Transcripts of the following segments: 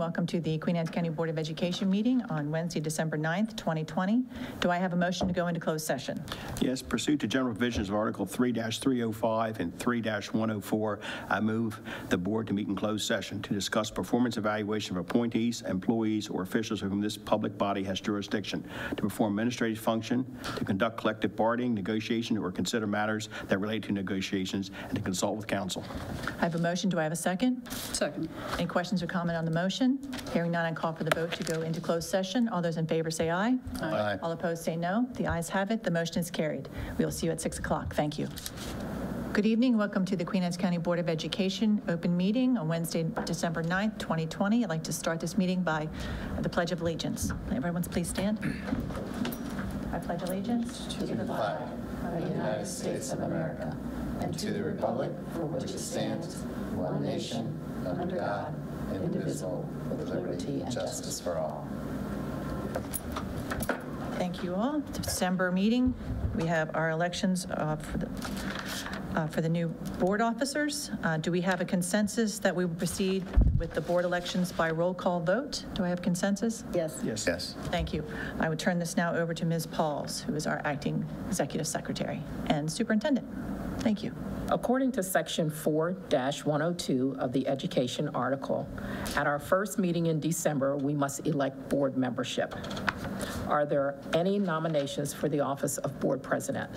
Welcome to the Queen Anne's County Board of Education meeting on Wednesday, December 9th, 2020. Do I have a motion to go into closed session? Yes, pursuant to general provisions of Article 3-305 and 3-104, I move the board to meet in closed session to discuss performance evaluation of appointees, employees, or officials of whom this public body has jurisdiction, to perform administrative function, to conduct collective bargaining, negotiation, or consider matters that relate to negotiations, and to consult with counsel. I have a motion. Do I have a second? Second. Any questions or comment on the motion? Hearing none, I call for the vote to go into closed session. All those in favor say aye. Aye. All opposed say no. The ayes have it. The motion is carried. We will see you at 6 o'clock. Thank you. Good evening. Welcome to the Queen Anne's County Board of Education open meeting on Wednesday, December 9th, 2020. I'd like to start this meeting by the Pledge of Allegiance. Everyone, please stand. I pledge allegiance to the flag of the United States of America and to the republic for which it stands, one nation, under God, indivisible, with liberty and justice for all. Thank you all. December meeting, we have our elections uh, for the, uh, for the new board officers. Uh, Do we have a consensus that we will proceed with the board elections by roll call vote? Do I have consensus? Yes. Yes. Yes. Thank you. I would turn this now over to Ms. Pauls, who is our acting executive secretary and superintendent. Thank you. According to Section 4-102 of the Education Article, at our first meeting in December, we must elect board membership. Are there any nominations for the office of board president?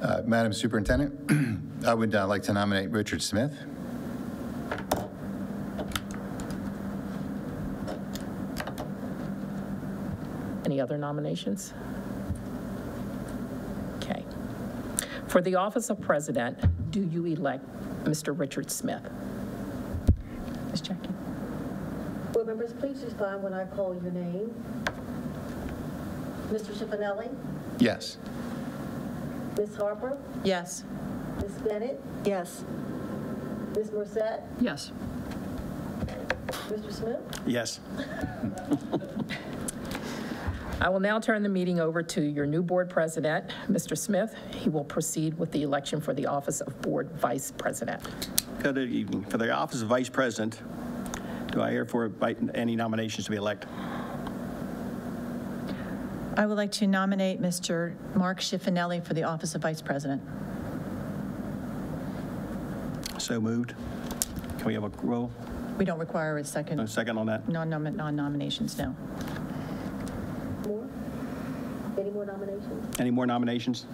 Uh, Madam Superintendent, I would uh, like to nominate Richard Smith. Any other nominations? Okay. For the office of president, do you elect Mr. Richard Smith? Ms. Jackie? Board members, please respond when I call your name. Mr. Schifanelli, Yes. Ms. Harper, Yes. Ms. Bennett, Yes. Ms. Morset, Yes. Mr. Smith. Yes. I will now turn the meeting over to your new board president, Mr. Smith. He will proceed with the election for the office of board vice president. Good evening. For the office of vice president, do I hear for any nominations to be elected? I would like to nominate Mr. Mark Schifanelli for the office of vice president. So moved. Can we have a roll, We don't require a a second, second on that? non-nom- non-nominations, no. More? Any more nominations? Any more nominations?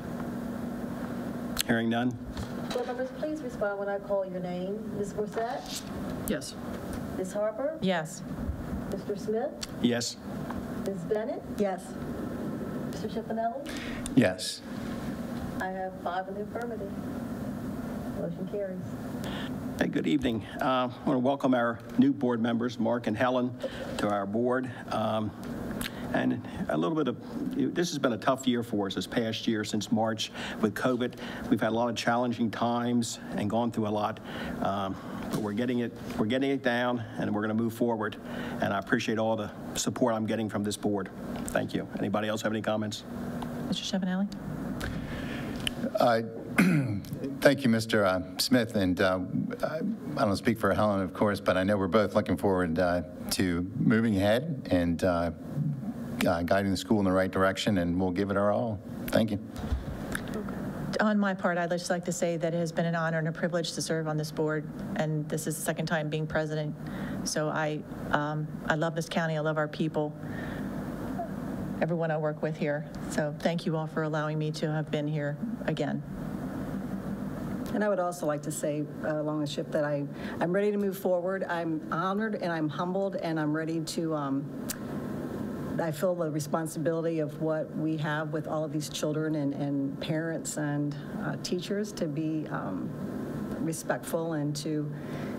Hearing none? Board members, please respond when I call your name. Ms. Morset, Yes. Ms. Harper, Yes. Mr. Smith, Yes. Ms. Bennett, Yes. Mr. Schifanelli. Yes. I have five in the affirmative. Motion carries. Hey, good evening. Uh, I want to welcome our new board members, Mark and Helen, to our board. Um, And a little bit of, this has been a tough year for us this past year since March with COVID. We've had a lot of challenging times and gone through a lot. Um, But we're getting it, we're getting it down and we're going to move forward. And I appreciate all the support I'm getting from this board. Thank you. Anybody else have any comments? Mr. Schifanelli? Thank you, Mr. uh, Smith, and uh, I I don't speak for Helen, of course, but I know we're both looking forward uh, to moving ahead and uh, guiding the school in the right direction, and we'll give it our all. Thank you. On my part, I'd just like to say that it has been an honor and a privilege to serve on this board, and this is the second time being president. So I, um, I love this county, I love our people, everyone I work with here. So thank you all for allowing me to have been here again. And I would also like to say, uh, along the ship, that I, I'm ready to move forward. I'm honored and I'm humbled and I'm ready to, um, I feel the responsibility of what we have with all of these children and, and parents and uh, teachers to be um, respectful and to,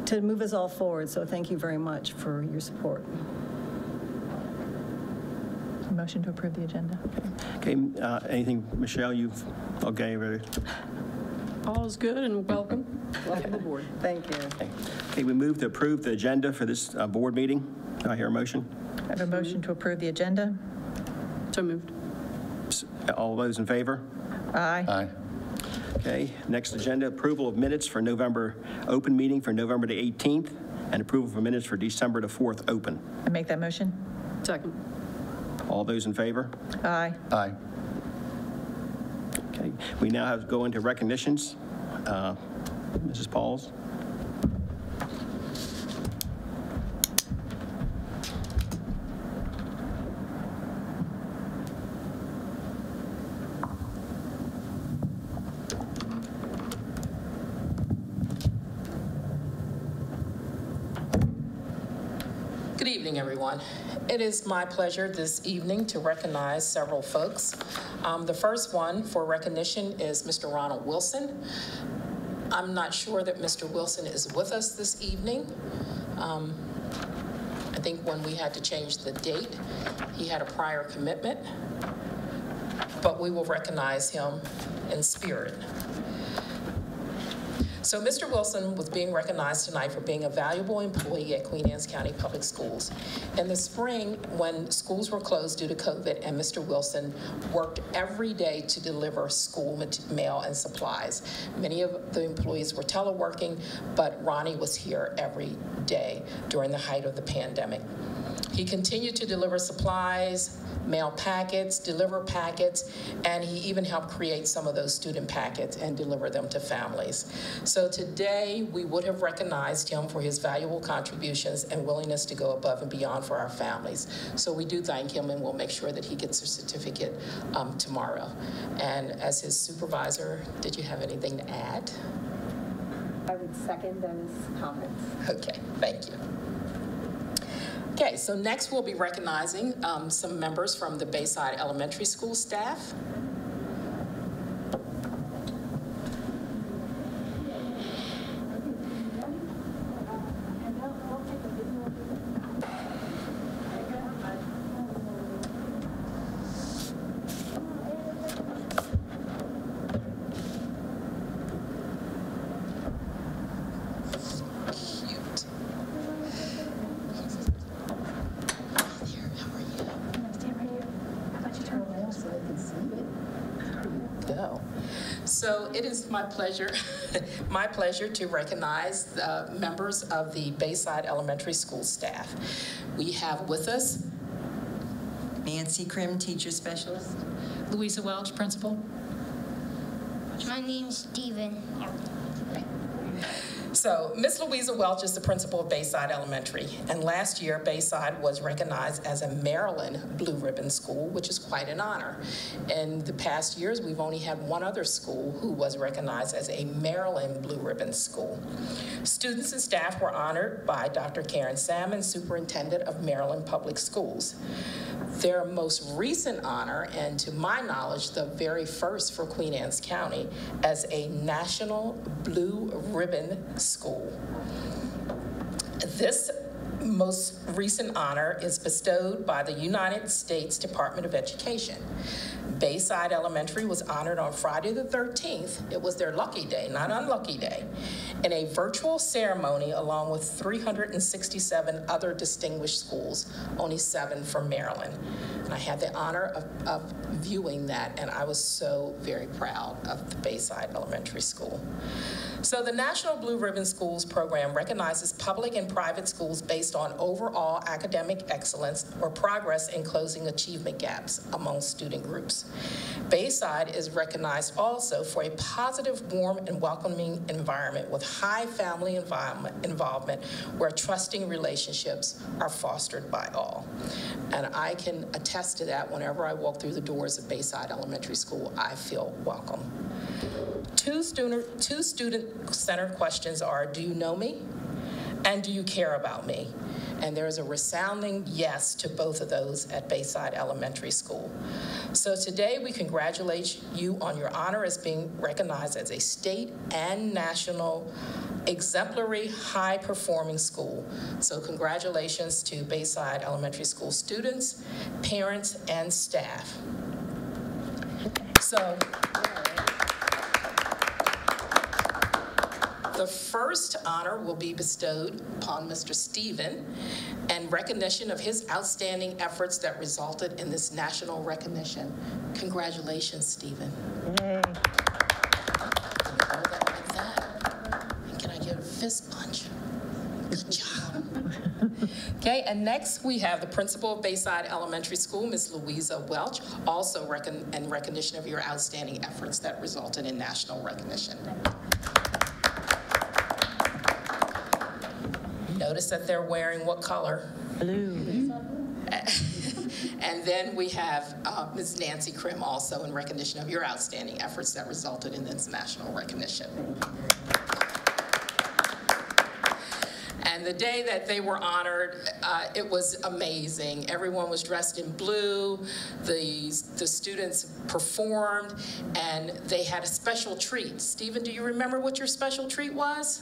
to move us all forward. So thank you very much for your support. Motion to approve the agenda. Okay, uh, anything, Michelle, you've, okay, ready? All is good and welcome. Welcome aboard. Thank you. Okay, we move to approve the agenda for this uh, board meeting. Do I hear a motion? I have a motion to approve the agenda. So moved. All those in favor? Aye. Aye. Okay, next agenda, approval of minutes for November, open meeting for November the 18th and approval for minutes for December the 4th open. I make that motion? Second. All those in favor? Aye. Aye. Okay, we now have to go into recognitions. Uh, Mrs. Pauls? Good evening, everyone. It is my pleasure this evening to recognize several folks. Um, The first one for recognition is Mr. Ronald Wilson. I'm not sure that Mr. Wilson is with us this evening. Um, I think when we had to change the date, he had a prior commitment, but we will recognize him in spirit. So Mr. Wilson was being recognized tonight for being a valuable employee at Queen Anne's County Public Schools. In the spring, when schools were closed due to COVID, and Mr. Wilson worked every day to deliver school mail and supplies. Many of the employees were teleworking, but Ronnie was here every day during the height of the pandemic. He continued to deliver supplies, mail packets, deliver packets, and he even helped create some of those student packets and deliver them to families. So today, we would have recognized him for his valuable contributions and willingness to go above and beyond for our families. So we do thank him, and we'll make sure that he gets a certificate um, tomorrow. And as his supervisor, did you have anything to add? I would second those comments. Okay, thank you. Okay, so next we'll be recognizing um, some members from the Bayside Elementary School staff. Cute. go. So it is my pleasure, my pleasure to recognize the members of the Bayside Elementary School staff. We have with us Nancy Krim, teacher specialist. Louisa Welch, principal. My name's Steven. So, Miss Louisa Welch is the principal of Bayside Elementary, and last year Bayside was recognized as a Maryland Blue Ribbon School, which is quite an honor. In the past years, we've only had one other school who was recognized as a Maryland Blue Ribbon School. Students and staff were honored by Dr. Karen Salmon, Superintendent of Maryland Public Schools. Their most recent honor, and to my knowledge, the very first for Queen Anne's County, as a National Blue Ribbon School. This most recent honor is bestowed by the United States Department of Education. Bayside Elementary was honored on Friday the 13th. It was their lucky day, not unlucky day, in a virtual ceremony along with 367 other distinguished schools, only seven from Maryland. And I had the honor of, of viewing that, and I was so very proud of the Bayside Elementary School. So the National Blue Ribbon Schools program recognizes public and private schools based on overall academic excellence or progress in closing achievement gaps among student groups. Bayside is recognized also for a positive, warm, and welcoming environment with high family involvement where trusting relationships are fostered by all. And I can attest to that whenever I walk through the doors of Bayside Elementary School, I feel welcome. Two student, two student-centered questions are, do you know me? And do you care about me? And there is a resounding yes to both of those at Bayside Elementary School. So today, we congratulate you on your honor as being recognized as a state and national exemplary high-performing school. So congratulations to Bayside Elementary School students, parents, and staff. So The first honor will be bestowed upon Mr. Stephen and recognition of his outstanding efforts that resulted in this national recognition. Congratulations, Stephen. Yay. Can I get a fist punch? Good job. Okay, and next we have the principal of Bayside Elementary School, Ms. Louisa Welch, also recon- in recognition of your outstanding efforts that resulted in national recognition. Notice that they're wearing what color? Blue. And then we have uh, Ms. Nancy Krim also in recognition of your outstanding efforts that resulted in this national recognition. And the day that they were honored, uh, it was amazing. Everyone was dressed in blue, the, the students performed, and they had a special treat. Stephen, do you remember what your special treat was?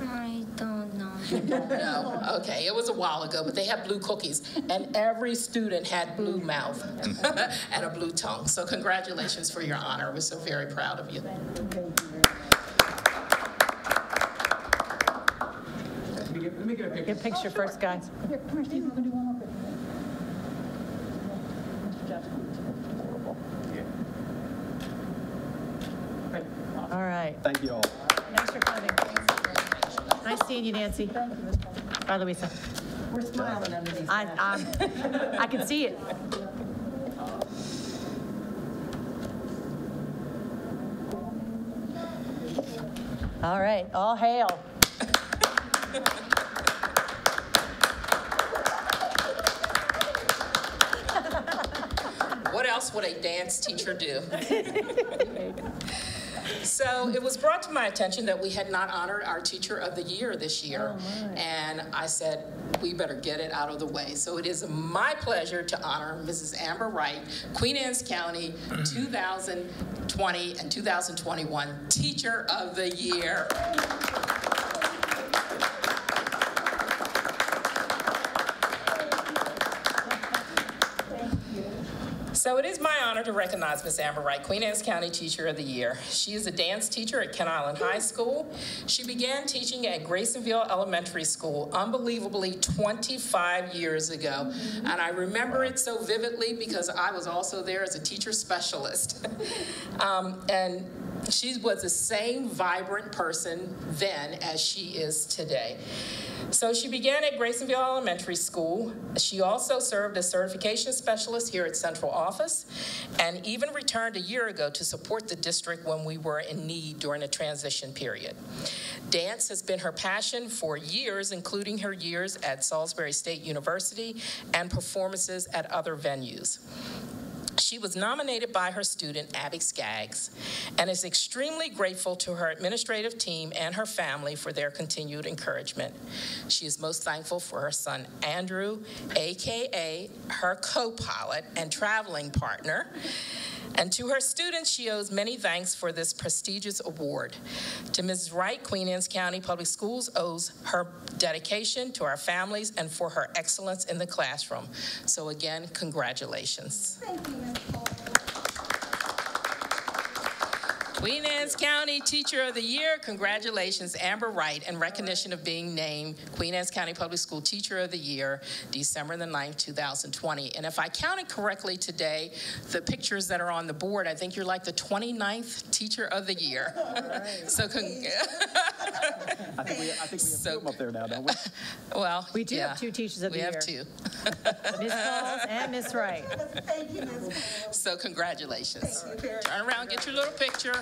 I don't know. No, okay, it was a while ago, but they had blue cookies, and every student had blue mouth and a blue tongue. So congratulations for your honor. We're so very proud of you. Let me Get a picture first, guys. All right. Thank you all. Seeing you, Nancy. Bye, Louisa. We're smiling underneath I, that. I'm- um, I can see it. All right, all hail. What else would a dance teacher do? So it was brought to my attention that we had not honored our Teacher of the Year this year. Oh, and I said, we better get it out of the way. So it is my pleasure to honor Mrs. Amber Wright, Queen Anne's County 2020 and 2021 Teacher of the Year. So it is my honor to recognize Ms. Amber Wright, Queen Anne's County Teacher of the Year. She is a dance teacher at Kent Island High School. She began teaching at Graysonville Elementary School, unbelievably 25 years ago. And I remember it so vividly because I was also there as a teacher specialist. Um, and she was the same vibrant person then as she is today. So she began at Graysonville Elementary School. She also served as certification specialist here at Central Office and even returned a year ago to support the district when we were in need during a transition period. Dance has been her passion for years, including her years at Salisbury State University and performances at other venues. She was nominated by her student, Abby Skaggs, and is extremely grateful to her administrative team and her family for their continued encouragement. She is most thankful for her son, Andrew, AKA her co pilot and traveling partner. And to her students, she owes many thanks for this prestigious award. To Mrs. Wright, Queen Anne's County Public Schools owes her dedication to our families and for her excellence in the classroom. So again, congratulations. Wonderful. Queen Anne's County Teacher of the Year, congratulations, Amber Wright, in recognition of being named Queen Anne's County Public School Teacher of the Year, December the 9th, 2020. And if I counted correctly today, the pictures that are on the board, I think you're like the 29th Teacher of the Year. So, con- I think we, I think we have So- two them up there now, don't we? well. We do have two Teachers of the We have Year. two. Miss Pauls and Miss Wright. So congratulations. Turn around, get your little picture.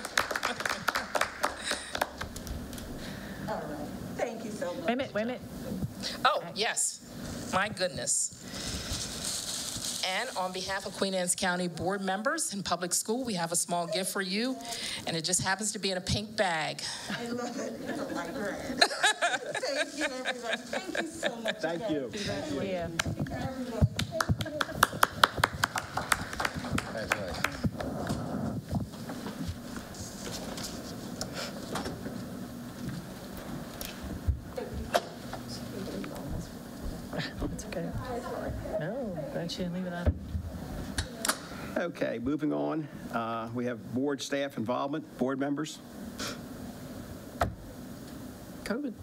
Thank you so much. Wait a minute, wait a minute. Oh, yes. My goodness. And on behalf of Queen Anne's County board members and public school, we have a small gift for you, and it just happens to be in a pink bag. I love it. It's a light red. Thank you, everybody. Thank you so much. Thank you. Yeah. It's okay. No, glad she didn't leave it on. Okay, moving on. Uh, We have board staff involvement, board members. COVID.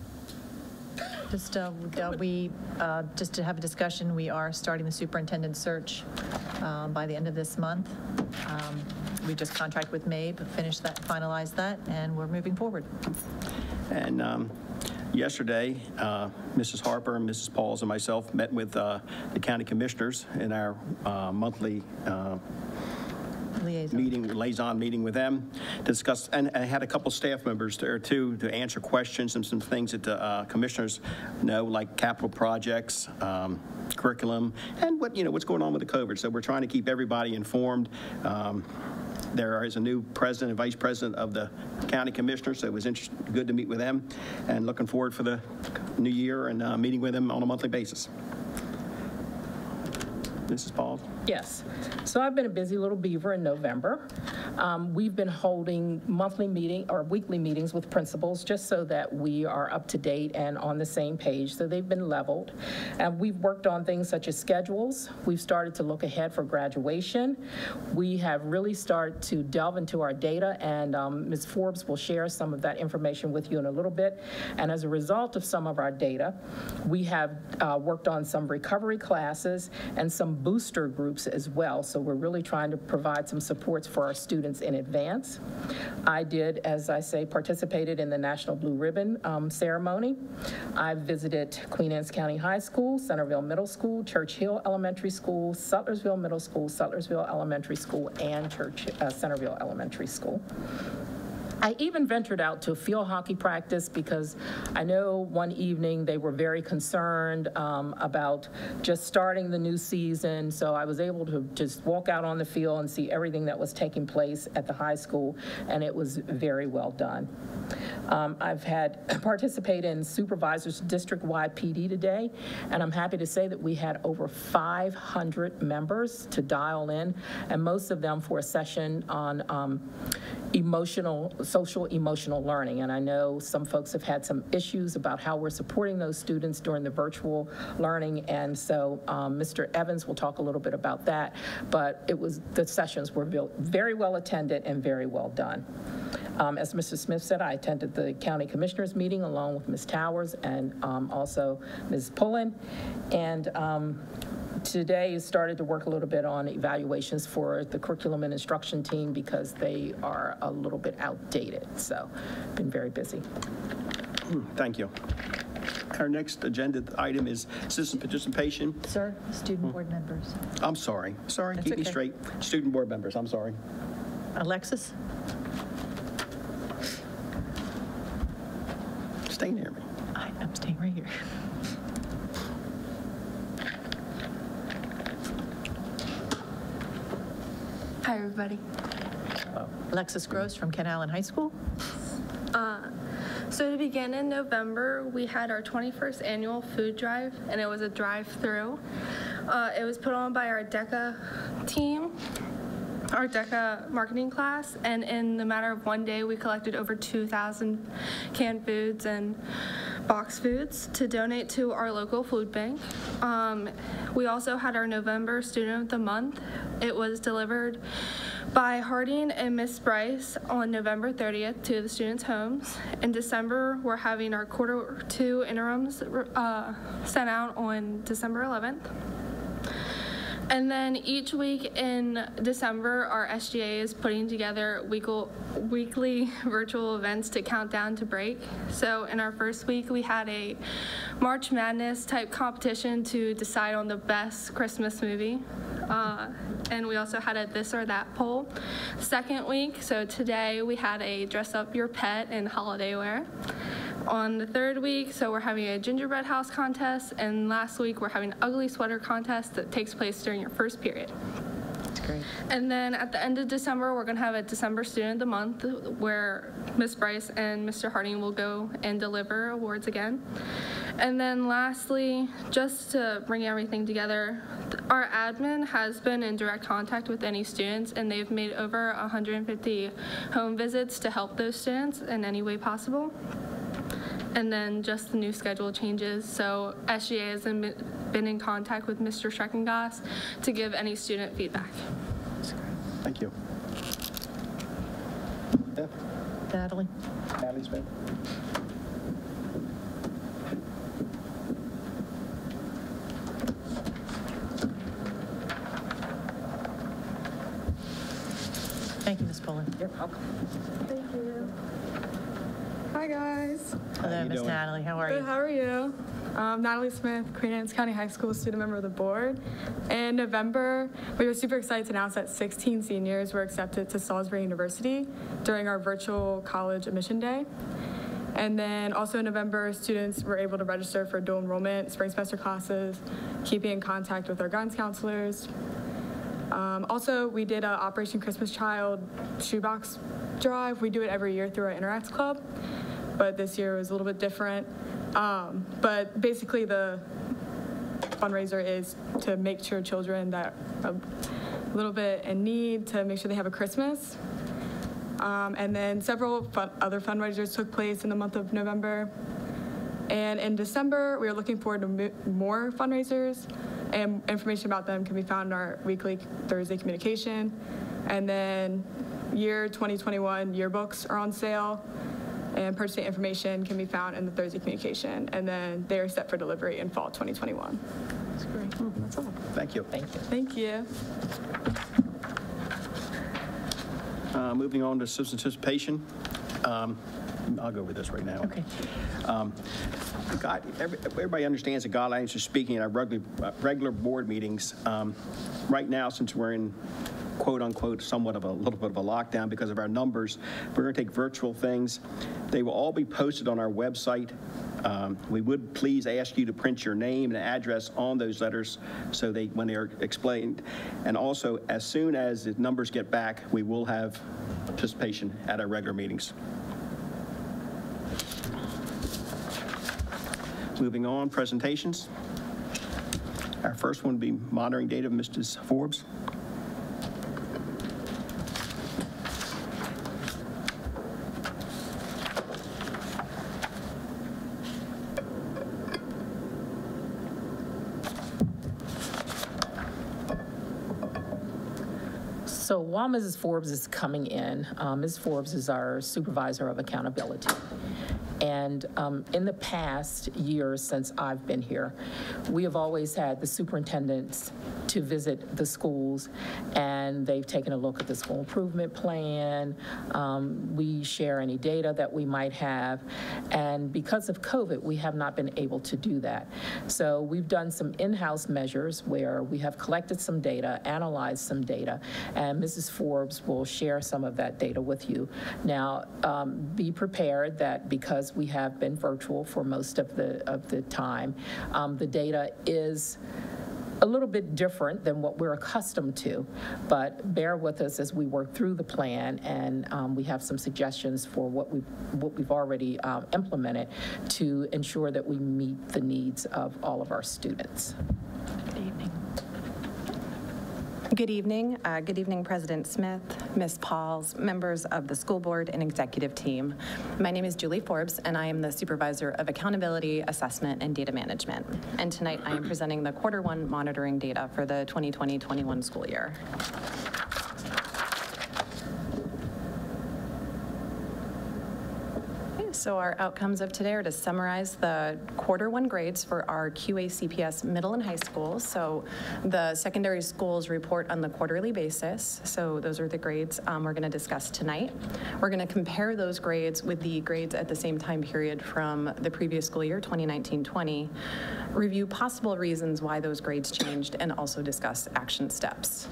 Just, uh, uh, we, uh, just to have a discussion, we are starting the superintendent search um, by the end of this month. Um, We just contract with MABE, finished that, finalized that, and we're moving forward. And um, yesterday, uh, Mrs. Harper and Mrs. Pauls and myself met with uh, the county commissioners in our uh, monthly uh, Liaison. meeting, liaison meeting with them, to discuss, and I had a couple staff members there too, to answer questions and some things that the uh, commissioners know, like capital projects, um, curriculum, and what, you know, what's going on with the COVID. So we're trying to keep everybody informed. Um, There is a new president and vice president of the county commissioners, so it was good to meet with them, and looking forward for the new year and uh, meeting with them on a monthly basis. Mrs. Pauls? Yes. So I've been a busy little beaver in November. Um, We've been holding monthly meeting or weekly meetings with principals just so that we are up to date and on the same page. So they've been leveled. And we've worked on things such as schedules. We've started to look ahead for graduation. We have really started to delve into our data, and um, Ms. Forbes will share some of that information with you in a little bit. And as a result of some of our data, we have uh, worked on some recovery classes and some booster groups as well. So we're really trying to provide some supports for our students in advance. I did, as I say, participated in the National Blue Ribbon um, ceremony. I visited Queen Anne's County High School, Centreville Middle School, Church Hill Elementary School, Sudlersville Middle School, Sudlersville Elementary School, and Church, uh, Centreville Elementary School. I even ventured out to a field hockey practice because I know one evening they were very concerned um, about just starting the new season. So I was able to just walk out on the field and see everything that was taking place at the high school, and it was very well done. Um, I've had participated in supervisors district-wide PD today, and I'm happy to say that we had over 500 members to dial in, and most of them for a session on um, emotional, social emotional learning. And I know some folks have had some issues about how we're supporting those students during the virtual learning, and so um, Mr. Evans will talk a little bit about that. But it was the sessions were built very well attended and very well done. Um, As Mr. Smith said, I attended the county commissioners meeting along with Ms. Towers and um, also Ms. Pullen. And um, today started to work a little bit on evaluations for the curriculum and instruction team because they are a little bit outdated. So been very busy. Hmm, thank you. Our next agenda item is citizen participation. Sir, student board members. I'm sorry, sorry, That's keep me straight. Student board members, I'm sorry. Alexis? Stay near me. I- I'm staying right here. Hi, everybody. Alexis Gross from Kent Island High School. So to begin in November, we had our 21st annual food drive, and it was a drive-through. Uh, it was put on by our DECA team, our DECA marketing class, and in the matter of one day, we collected over 2,000 canned foods and box foods to donate to our local food bank. Um, we also had our November Student of the Month. It was delivered by Harding and Miss Bryce on November 30th to the students' homes. In December, we're having our quarter two interims uh, sent out on December 11th. And then each week in December, our SGA is putting together weekly, weekly virtual events to count down to break. So in our first week, we had a March Madness type competition to decide on the best Christmas movie. Uh, and we also had a this or that poll. Second week, so today we had a dress up your pet in holiday wear. On the third week, so we're having a gingerbread house contest, and last week we're having an ugly sweater contest that takes place during your first period. Great. And then at the end of December, we're going to have a December Student of the Month where Miss Bryce and Mr. Harding will go and deliver awards again. And then lastly, just to bring everything together, our admin has been in direct contact with any students and they've made over 150 home visits to help those students in any way possible. And then just the new schedule changes. So SGA has been been in contact with Mr. Schreckengoss to give any student feedback. Thank you. Yeah, Natalie? Natalie Smith. Thank you, Ms. Pullen. You're welcome. Thank you. Hi, guys. Hello, Miss Natalie, how are Good, you? how are you? Um, Natalie Smith, Queen Anne's County High School student member of the board. In November, we were super excited to announce that 16 seniors were accepted to Salisbury University during our virtual college admission day. And then also in November, students were able to register for dual enrollment, spring semester classes, keeping in contact with our guidance counselors. Um, also, we did an Operation Christmas Child shoebox drive. We do it every year through our Interacts Club, but this year was a little bit different. Um, but basically, the fundraiser is to make sure children that are a little bit in need to make sure they have a Christmas. Um, and then several fun- other fundraisers took place in the month of November. And in December, we are looking forward to mo- more fundraisers, and information about them can be found in our weekly Thursday communication. And then year 2021 yearbooks are on sale, and purchasing information can be found in the Thursday communication. And then they are set for delivery in fall 2021. That's great. That's all. Thank you. Thank you. Thank you. Uh, Moving on to citizen participation. Um, I'll go over this right now. Okay. God, every- everybody understands the guidelines for speaking at our regular, uh, regular board meetings. Um, Right now, since we're in quote-unquote somewhat of a little bit of a lockdown because of our numbers, we're going to take virtual things. They will all be posted on our website. Um, We would please ask you to print your name and address on those letters so they, when they are explained. And also, as soon as the numbers get back, we will have participation at our regular meetings. Moving on, presentations. Our first one would be monitoring data, Mrs. Forbes. So while Mrs. Forbes is coming in, uh, Ms. Forbes is our supervisor of accountability. And um, in the past years since I've been here, we have always had the superintendents to visit the schools, and they've taken a look at the school improvement plan. Um, We share any data that we might have, and because of COVID, we have not been able to do that. So we've done some in-house measures where we have collected some data, analyzed some data, and Mrs. Forbes will share some of that data with you. Now, um, be prepared that because we have been virtual for most of the, of the time, um, the data is a little bit different than what we're accustomed to, but bear with us as we work through the plan, and um, we have some suggestions for what we've, what we've already um, implemented to ensure that we meet the needs of all of our students. Good evening. Uh, Good evening, President Smith, Ms. Pauls, members of the school board and executive team. My name is Julie Forbes, and I am the Supervisor of Accountability, Assessment, and Data Management. And tonight, I am presenting the Quarter One monitoring data for the 2020-21 school year. So our outcomes of today are to summarize the quarter one grades for our QA-CPS middle and high schools. So the secondary schools report on the quarterly basis. So those are the grades um, we're going to discuss tonight. We're going to compare those grades with the grades at the same time period from the previous school year, 2019-20, review possible reasons why those grades changed, and also discuss action steps.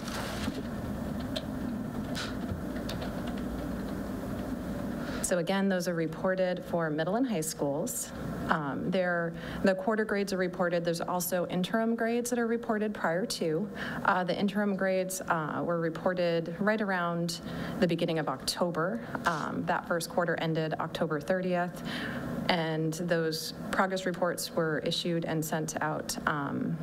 So again, those are reported for middle and high schools. Um, They're, the quarter grades are reported. There's also interim grades that are reported prior to. Uh, The interim grades uh, were reported right around the beginning of October. Um, That first quarter ended October 30th. And those progress reports were issued and sent out um,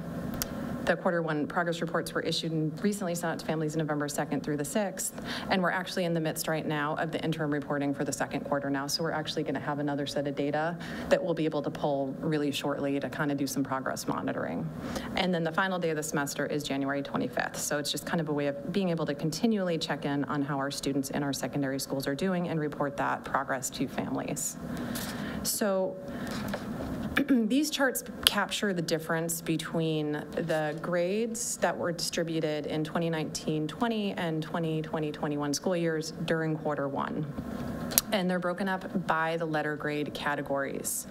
the quarter one progress reports were issued and recently sent out to families November 2nd through the 6th. And we're actually in the midst right now of the interim reporting for the second quarter now. So we're actually going to have another set of data that we'll be able to pull really shortly to kind of do some progress monitoring. And then the final day of the semester is January 25th. So it's just kind of a way of being able to continually check in on how our students in our secondary schools are doing and report that progress to families. So these charts capture the difference between the grades that were distributed in 2019-20 and 2020-21 school years during quarter one. And they're broken up by the letter grade categories.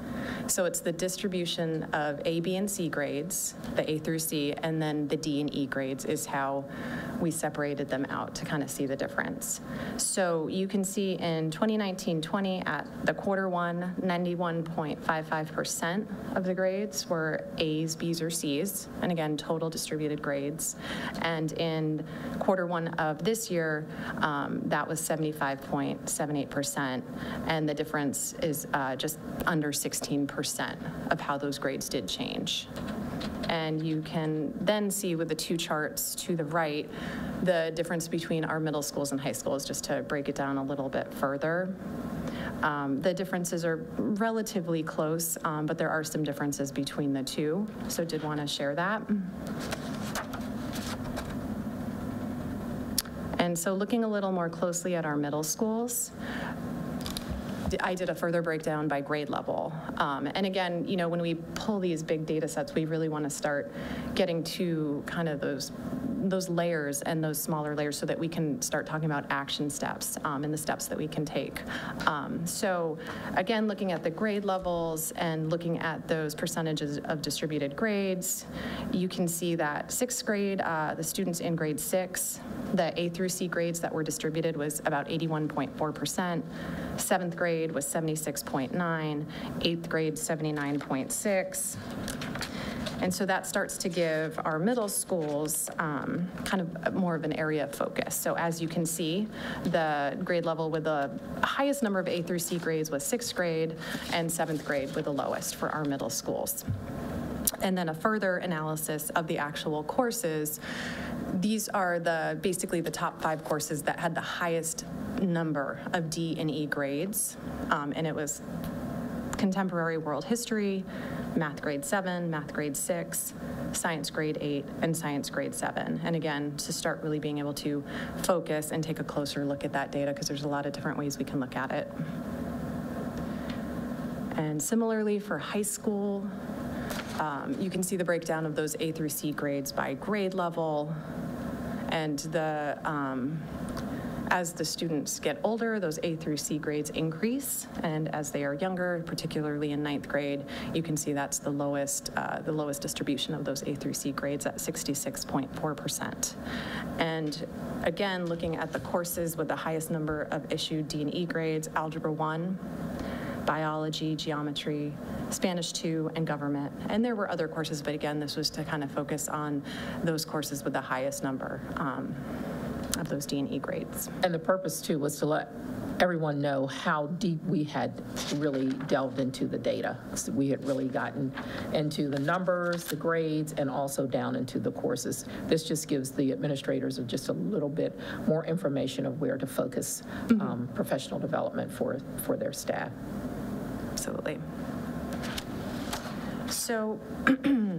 So it's the distribution of A, B, and C grades, the A through C, and then the D and E grades is how we separated them out to kind of see the difference. So you can see in 2019-20 at the quarter one, 91.55% of the grades were A's, B's, or C's, and again, total distributed grades. And in quarter one of this year, um, that was 75.78%, and the difference is uh, just under 16% of how those grades did change. And you can then see with the two charts to the right, the difference between our middle schools and high schools, just to break it down a little bit further. Um, The differences are relatively close, um, but there are some differences between the two, so did want to share that. And so looking a little more closely at our middle schools, I did a further breakdown by grade level. Um, and again, you know, when we pull these big data sets, we really want to start getting to kind of those those layers and those smaller layers so that we can start talking about action steps um, and the steps that we can take. Um, so again, looking at the grade levels and looking at those percentages of distributed grades, you can see that sixth grade, uh, the students in grade six, the A through C grades that were distributed was about 81.4%. Seventh grade was 76.9, eighth grade 79.6. And so that starts to give our middle schools um, kind of more of an area of focus. So as you can see, the grade level with the highest number of A through C grades was sixth grade, and seventh grade with the lowest for our middle schools. And then a further analysis of the actual courses. These are the basically the top five courses that had the highest number of D and E grades, um, and it was contemporary world history, math grade seven, math grade six, science grade eight, and science grade seven. And again, to start really being able to focus and take a closer look at that data because there's a lot of different ways we can look at it. And similarly for high school, um, you can see the breakdown of those A through C grades by grade level. And the um, as the students get older, those A through C grades increase, and as they are younger, particularly in ninth grade, you can see that's the lowest, uh, the lowest distribution of those A through C grades at 66.4%. And again, looking at the courses with the highest number of issued D and E grades, Algebra 1, biology, geometry, Spanish 2, and government. And there were other courses, but again, this was to kind of focus on those courses with the highest number. Um, of those D and E grades. And the purpose too was to let everyone know how deep we had really delved into the data. So we had really gotten into the numbers, the grades, and also down into the courses. This just gives the administrators of just a little bit more information of where to focus mm-hmm. um, professional development for, for their staff. Absolutely. So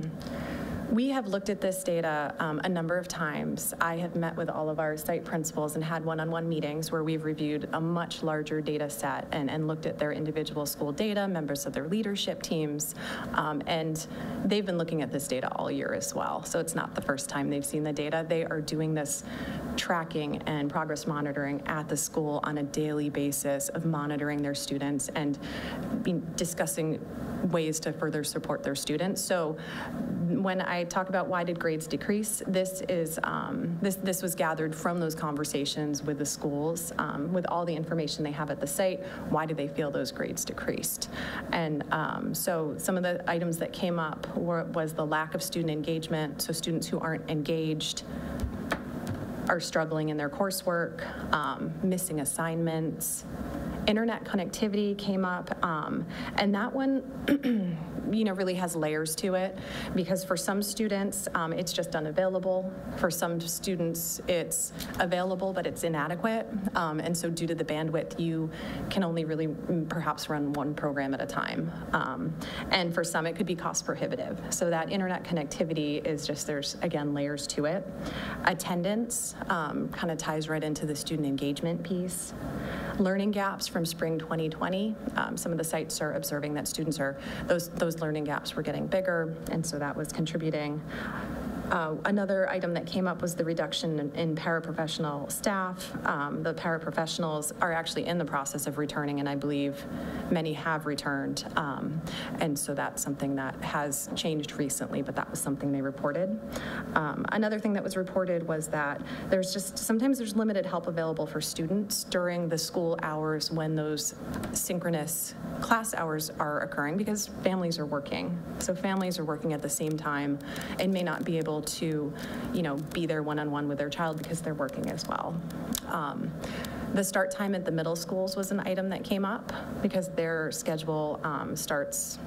We have looked at this data um, a number of times. I have met with all of our site principals and had one-on-one meetings where we've reviewed a much larger data set and, and looked at their individual school data, members of their leadership teams, um, and they've been looking at this data all year as well. So it's not the first time they've seen the data. They are doing this tracking and progress monitoring at the school on a daily basis of monitoring their students and discussing ways to further support their students. So when I talk about why did grades decrease, this is um, this this was gathered from those conversations with the schools, um, with all the information they have at the site. Why do they feel those grades decreased? And um, so some of the items that came up were, was the lack of student engagement. So students who aren't engaged are struggling in their coursework, um, missing assignments, internet connectivity came up, um, and that one, you know, really has layers to it because for some students, um, it's just unavailable. For some students, it's available, but it's inadequate. Um, and so due to the bandwidth, you can only really mm, perhaps run one program at a time. Um, and for some, it could be cost prohibitive. So that internet connectivity is just, there's, again, layers to it. Attendance um, kind of ties right into the student engagement piece. learning gaps from spring 2020. Um, Some of the sites are observing that students are, those, those learning gaps were getting bigger, and so that was contributing. Uh, Another item that came up was the reduction in- in paraprofessional staff. Um, The paraprofessionals are actually in the process of returning, and I believe many have returned. Um, And so that's something that has changed recently, but that was something they reported. Um, Another thing that was reported was that there's just, sometimes there's limited help available for students during the school hours when those synchronous class hours are occurring because families are working. So families are working at the same time and may not be able to, you know, be there one-on-one with their child because they're working as well. Um, The start time at the middle schools was an item that came up because their schedule um, starts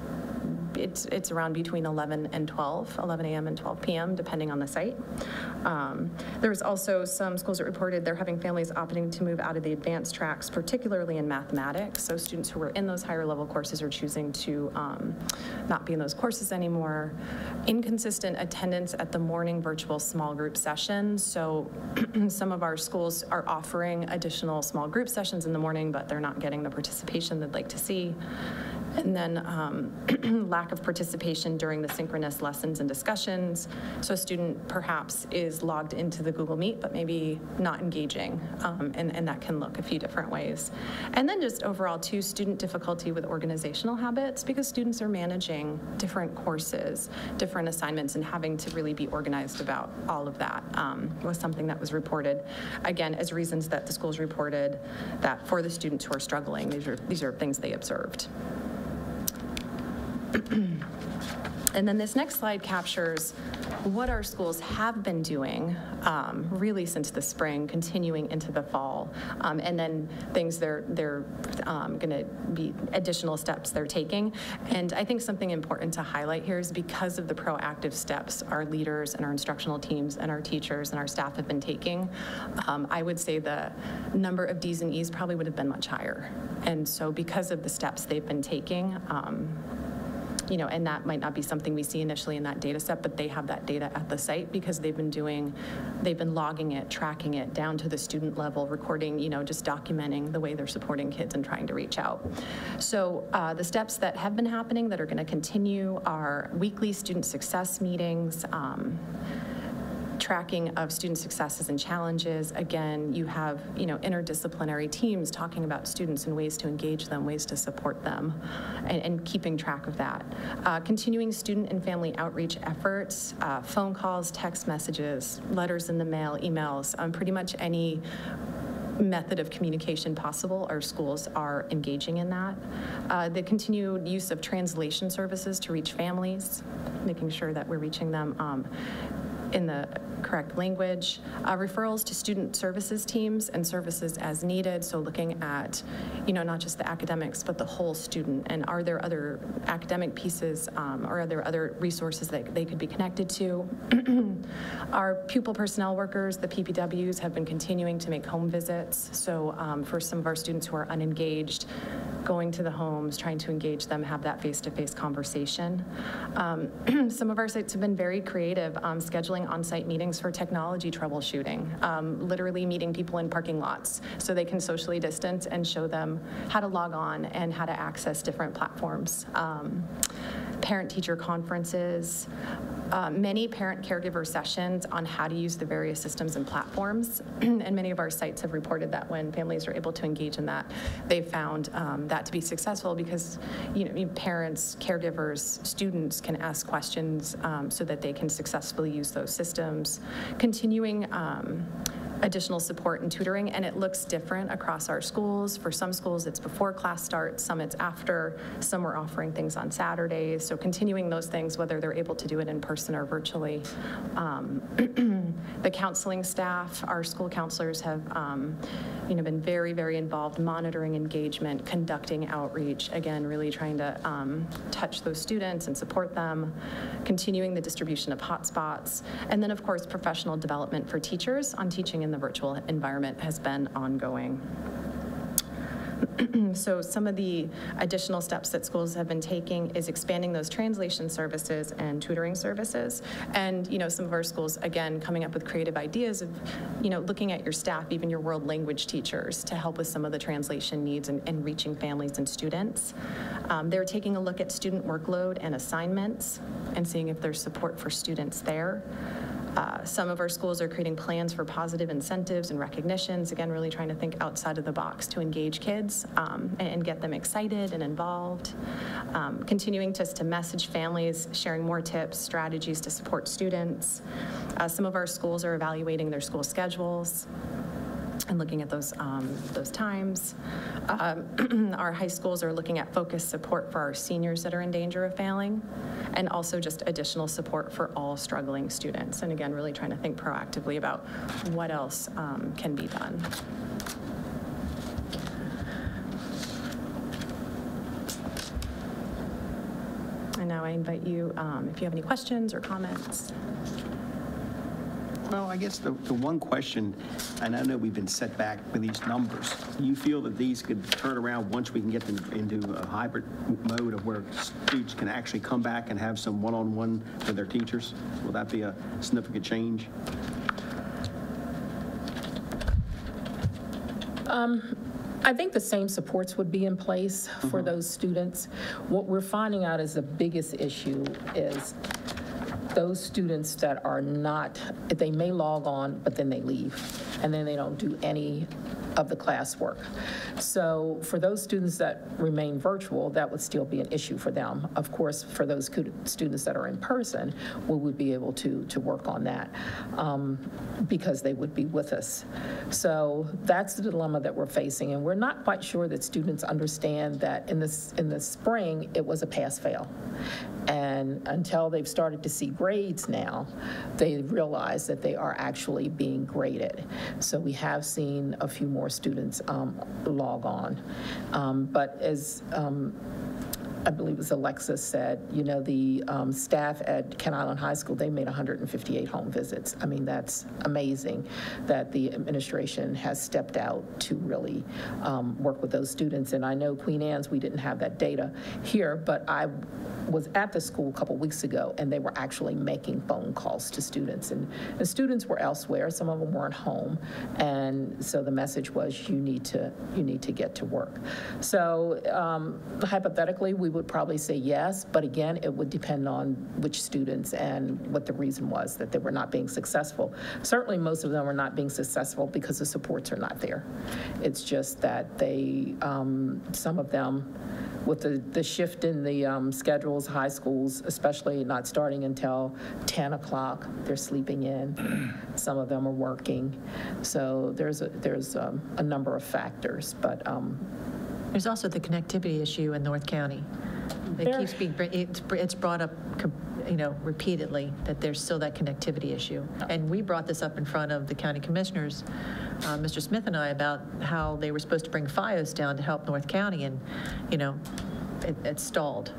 it's, it's around between 11 and 12, 11 a.m. and 12 p.m., depending on the site. Um, There was also some schools that reported they're having families opting to move out of the advanced tracks, particularly in mathematics. So students who were in those higher level courses are choosing to um, not be in those courses anymore. Inconsistent attendance at the morning virtual small group sessions. So some of our schools are offering additional small group sessions in the morning, but they're not getting the participation they'd like to see. And then um, lack of participation during the synchronous lessons and discussions. So a student perhaps is logged into the Google Meet, but maybe not engaging, um, and, and that can look a few different ways. And then just overall, too, student difficulty with organizational habits, because students are managing different courses, different assignments, and having to really be organized about all of that um, was something that was reported, again, as reasons that the schools reported that for the students who are struggling, these are, these are things they observed. And then this next slide captures what our schools have been doing um, really since the spring, continuing into the fall, um, and then things they're, they're going to be additional steps they're taking. And I think something important to highlight here is because of the proactive steps our leaders and our instructional teams and our teachers and our staff have been taking, um, I would say the number of Ds and Es probably would have been much higher. And so because of the steps they've been taking, um, you know, and that might not be something we see initially in that data set, but they have that data at the site because they've been doing, they've been logging it, tracking it down to the student level, recording, you know, just documenting the way they're supporting kids and trying to reach out. So uh, the steps that have been happening that are going to continue are weekly student success meetings, um, tracking of student successes and challenges. Again, you have, you know, interdisciplinary teams talking about students and ways to engage them, ways to support them, and, and keeping track of that. Uh, continuing student and family outreach efforts, uh, phone calls, text messages, letters in the mail, emails, um, pretty much any method of communication possible, our schools are engaging in that. Uh, The continued use of translation services to reach families, making sure that we're reaching them um, in the correct language. Uh, Referrals to student services teams and services as needed, so looking at, you know, not just the academics, but the whole student, and are there other academic pieces, um, or are there other resources that they could be connected to? Our pupil personnel workers, the PPWs, have been continuing to make home visits, so um, for some of our students who are unengaged, going to the homes, trying to engage them, have that face-to-face conversation. Um, Some of our sites have been very creative, um, on-site meetings for technology troubleshooting, um, literally meeting people in parking lots so they can socially distance and show them how to log on and how to access different platforms. Um, Parent-teacher conferences, uh, many parent-caregiver sessions on how to use the various systems and platforms. And many of our sites have reported that when families are able to engage in that, they've found um, that to be successful because, you know, parents, caregivers, students can ask questions um, so that they can successfully use those systems. Continuing um, additional support and tutoring, and it looks different across our schools. For some schools, it's before class starts, some it's after, some are offering things on Saturdays. So continuing those things, whether they're able to do it in person or virtually. Um, The counseling staff, our school counselors have, um, you know, been very, very involved, monitoring engagement, conducting outreach, again, really trying to um, touch those students and support them, continuing the distribution of hotspots, and then, of course, professional development for teachers on teaching in the virtual environment has been ongoing. So some of the additional steps that schools have been taking is expanding those translation services and tutoring services. And, you know, some of our schools, again, coming up with creative ideas of, you know, looking at your staff, even your world language teachers, to help with some of the translation needs and, and reaching families and students. Um, They're taking a look at student workload and assignments and seeing if there's support for students there. Uh, Some of our schools are creating plans for positive incentives and recognitions, again, really trying to think outside of the box to engage kids um, and and get them excited and involved. Um, Continuing just to message families, sharing more tips, strategies to support students. Uh, Some of our schools are evaluating their school schedules and looking at those, um, those times. Um, Our high schools are looking at focused support for our seniors that are in danger of failing, and also just additional support for all struggling students. And again, really trying to think proactively about what else um, can be done. And now I invite you, um, if you have any questions or comments. Well, I guess the, the one question, and I know we've been set back with these numbers, you feel that these could turn around once we can get them into a hybrid mode of where students can actually come back and have some one-on-one with their teachers? Will that be a significant change? Um, I think the same supports would be in place for mm-hmm. those students. What we're finding out is the biggest issue is those students that are not, they may log on, but then they leave, and then they don't do any of the classwork. So for those students that remain virtual, that would still be an issue for them. Of course, for those students that are in person, we would be able to, to work on that um, because they would be with us. So that's the dilemma that we're facing, and we're not quite sure that students understand that in this, in the spring, it was a pass-fail. And until they've started to see grades now, they realize that they are actually being graded. So we have seen a few more students um, log on. Um, But as um, I believe it was Alexis said, you know, the um, staff at Kent Island High School, they made 158 home visits. I mean, that's amazing that the administration has stepped out to really um, work with those students. And I know Queen Anne's, we didn't have that data here, but I was at the school a couple weeks ago, and they were actually making phone calls to students. And the students were elsewhere, some of them weren't home, and so the message was, you need to, you need to get to work. So um, hypothetically, we would probably say yes, but again, it would depend on which students and what the reason was that they were not being successful. Certainly, most of them are not being successful because the supports are not there. It's just that they, um, some of them, with the, the shift in the um, schedules, high schools, especially not starting until 10 o'clock, they're sleeping in. Some of them are working. So there's, a there's um, a number of factors, but um, There's also the connectivity issue in North County. It There- keeps being, it's it's brought up, you know, repeatedly, that there's still that connectivity issue. And we brought this up in front of the county commissioners, uh, Mr. Smith and I, about how they were supposed to bring FiOS down to help North County, and, you know, it it stalled.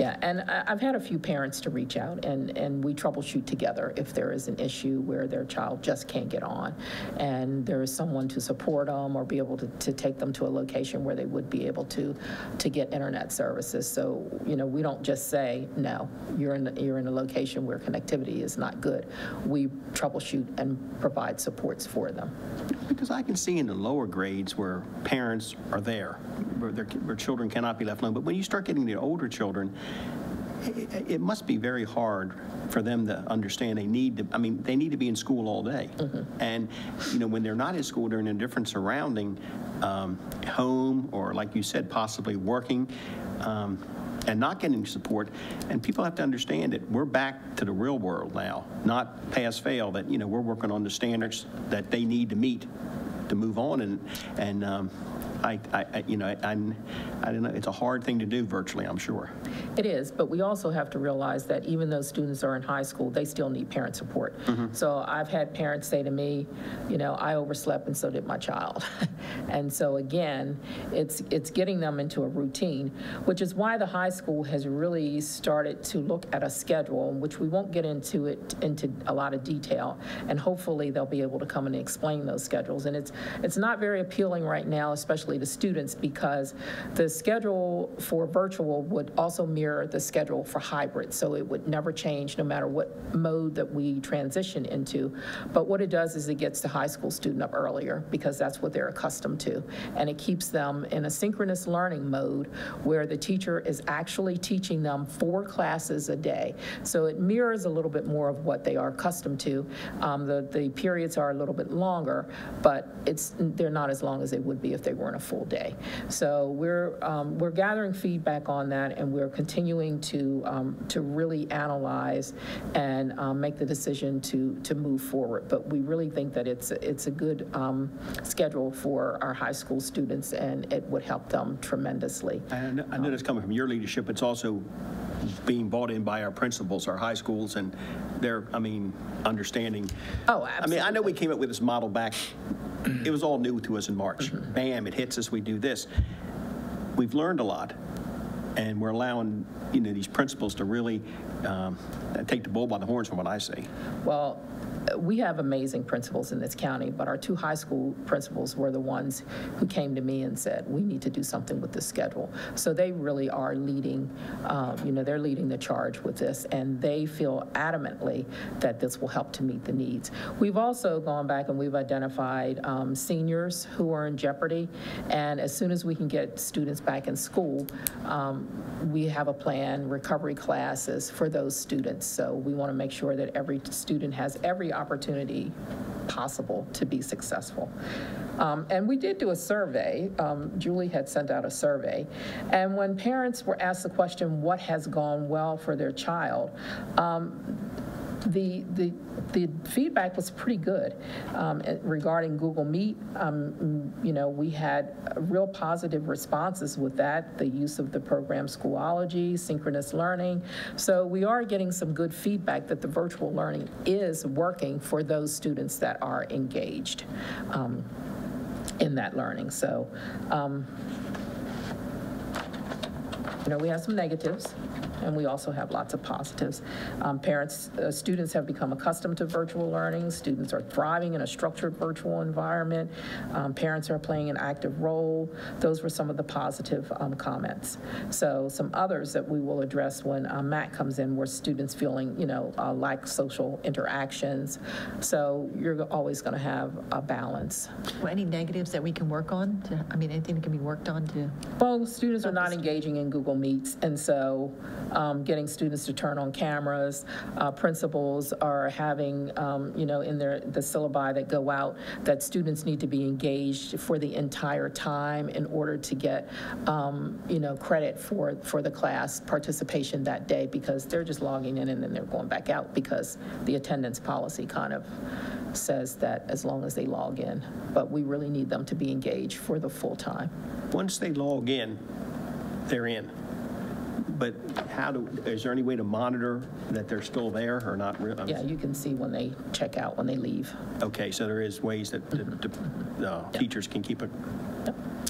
Yeah, and I've had a few parents to reach out, and, and we troubleshoot together if there is an issue where their child just can't get on, and there is someone to support them or be able to, to take them to a location where they would be able to, to get internet services. So, you know, we don't just say, no, you're in, you're in a location where connectivity is not good. We troubleshoot and provide supports for them. Because I can see in the lower grades where parents are there, where their, where children cannot be left alone. But when you start getting the older children, it, must be very hard for them to understand they need to, I mean, they need to be in school all day. And, you know, when they're not in school, they're in a different surrounding, um, home, or like you said, possibly working, um, and not getting support. And people have to understand that we're back to the real world now, not pass-fail, that, you know, we're working on the standards that they need to meet to move on. And, and um, I, I, I- you know, I, I'm- I don't know, it's a hard thing to do virtually, I'm sure. It is, but we also have to realize that even though students are in high school, they still need parent support. Mm-hmm. So I've had parents say to me, you know, I overslept and so did my child. And so again, it's, it's getting them into a routine, which is why the high school has really started to look at a schedule, which we won't get into it, into a lot of detail. And hopefully they'll be able to come and explain those schedules. And it's, it's not very appealing right now, especially to students, because the schedule for virtual would also mirror the schedule for hybrid. So it would never change no matter what mode that we transition into. But what it does is it gets the high school student up earlier because that's what they're accustomed to. And it keeps them in a synchronous learning mode where the teacher is actually teaching them four classes a day. So it mirrors a little bit more of what they are accustomed to. Um, the, the periods are a little bit longer, but it's, they're not as long as they would be if they weren't a full day. So we're, um, we're gathering feedback on that and we're continuing to, um, to really analyze and um, make the decision to, to move forward. But we really think that it's, it's a good um, schedule for our high school students and it would help them tremendously. I I know that's coming from your leadership, it's also being bought in by our principals, our high schools, and they're, I mean, understanding. Oh, absolutely. I mean, I know we came up with this model back, it was all new to us in March. Mm-hmm. Bam, it hits us, we do this. We've learned a lot, and we're allowing, you know, these principals to really um, take the bull by the horns from what I say. Well, we have amazing principals in this county, but our two high school principals were the ones who came to me and said, we need to do something with the schedule. So they really are leading, um, you know, they're leading the charge with this, and they feel adamantly that this will help to meet the needs. We've also gone back and we've identified um, seniors who are in jeopardy, and as soon as we can get students back in school, um, we have a plan, recovery classes for those students. So we want to make sure that every student has every opportunity possible to be successful. Um, And we did do a survey. Um, Julie had sent out a survey. And when parents were asked the question, what has gone well for their child? um, the, the, the feedback was pretty good um, regarding Google Meet. Um, you know, we had real positive responses with that, the use of the program Schoology, synchronous learning. So we are getting some good feedback that the virtual learning is working for those students that are engaged um, in that learning. So, um, you know, we have some negatives, and we also have lots of positives. Um, Parents, uh, students have become accustomed to virtual learning. Students are thriving in a structured virtual environment. Um, Parents are playing an active role. Those were some of the positive um, comments. So some others that we will address when uh, Matt comes in were students feeling, you know, uh, lack social interactions. So you're always going to have a balance. Well, Any negatives that we can work on? to- I mean, anything that can be worked on to? Well, students are not engaging in Google Meets, and so um, getting students to turn on cameras, uh, principals are having, um, you know, in their, the syllabi that go out, that students need to be engaged for the entire time in order to get, um, you know, credit for, for the class participation that day, because they're just logging in and then they're going back out, because the attendance policy kind of says that as long as they log in. But we really need them to be engaged for the full time. Once they log in, they're in. But how do, is there any way to monitor that they're still there or not? real- Yeah, you can see when they check out, when they leave. Okay, so there is ways that that- that, uh, teachers can keep it.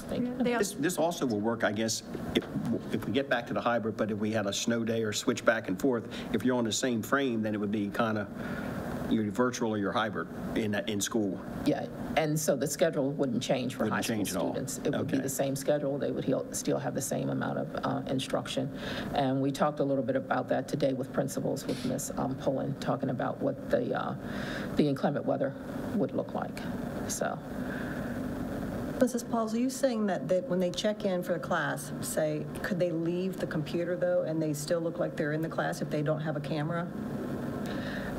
Thank you. This, this also will work, I guess, if, if we get back to the hybrid, but if we had a snow day or switch back and forth, if you're on the same frame, then it would be kind of, you're virtual or you're hybrid in, in school. Yeah, and so the schedule wouldn't change for Wouldn't high school change all. students. It would be the same schedule, they would heal- still have the same amount of uh, instruction. And we talked a little bit about that today with principals, with Ms. um, Pullen, talking about what the, uh, the inclement weather would look like, so. Mrs. Pauls, are you saying that, that when they check in for the class, say, could they leave the computer though, and they still look like they're in the class if they don't have a camera?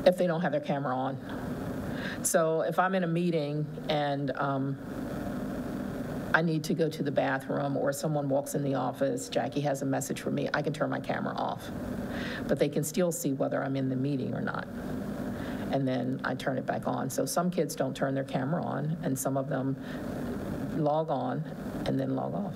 If they don't have their camera on. So if I'm in a meeting and um, I need to go to the bathroom or someone walks in the office, Jackie has a message for me, I can turn my camera off. But they can still see whether I'm in the meeting or not. And then I turn it back on. So some kids don't turn their camera on and some of them log on and then log off.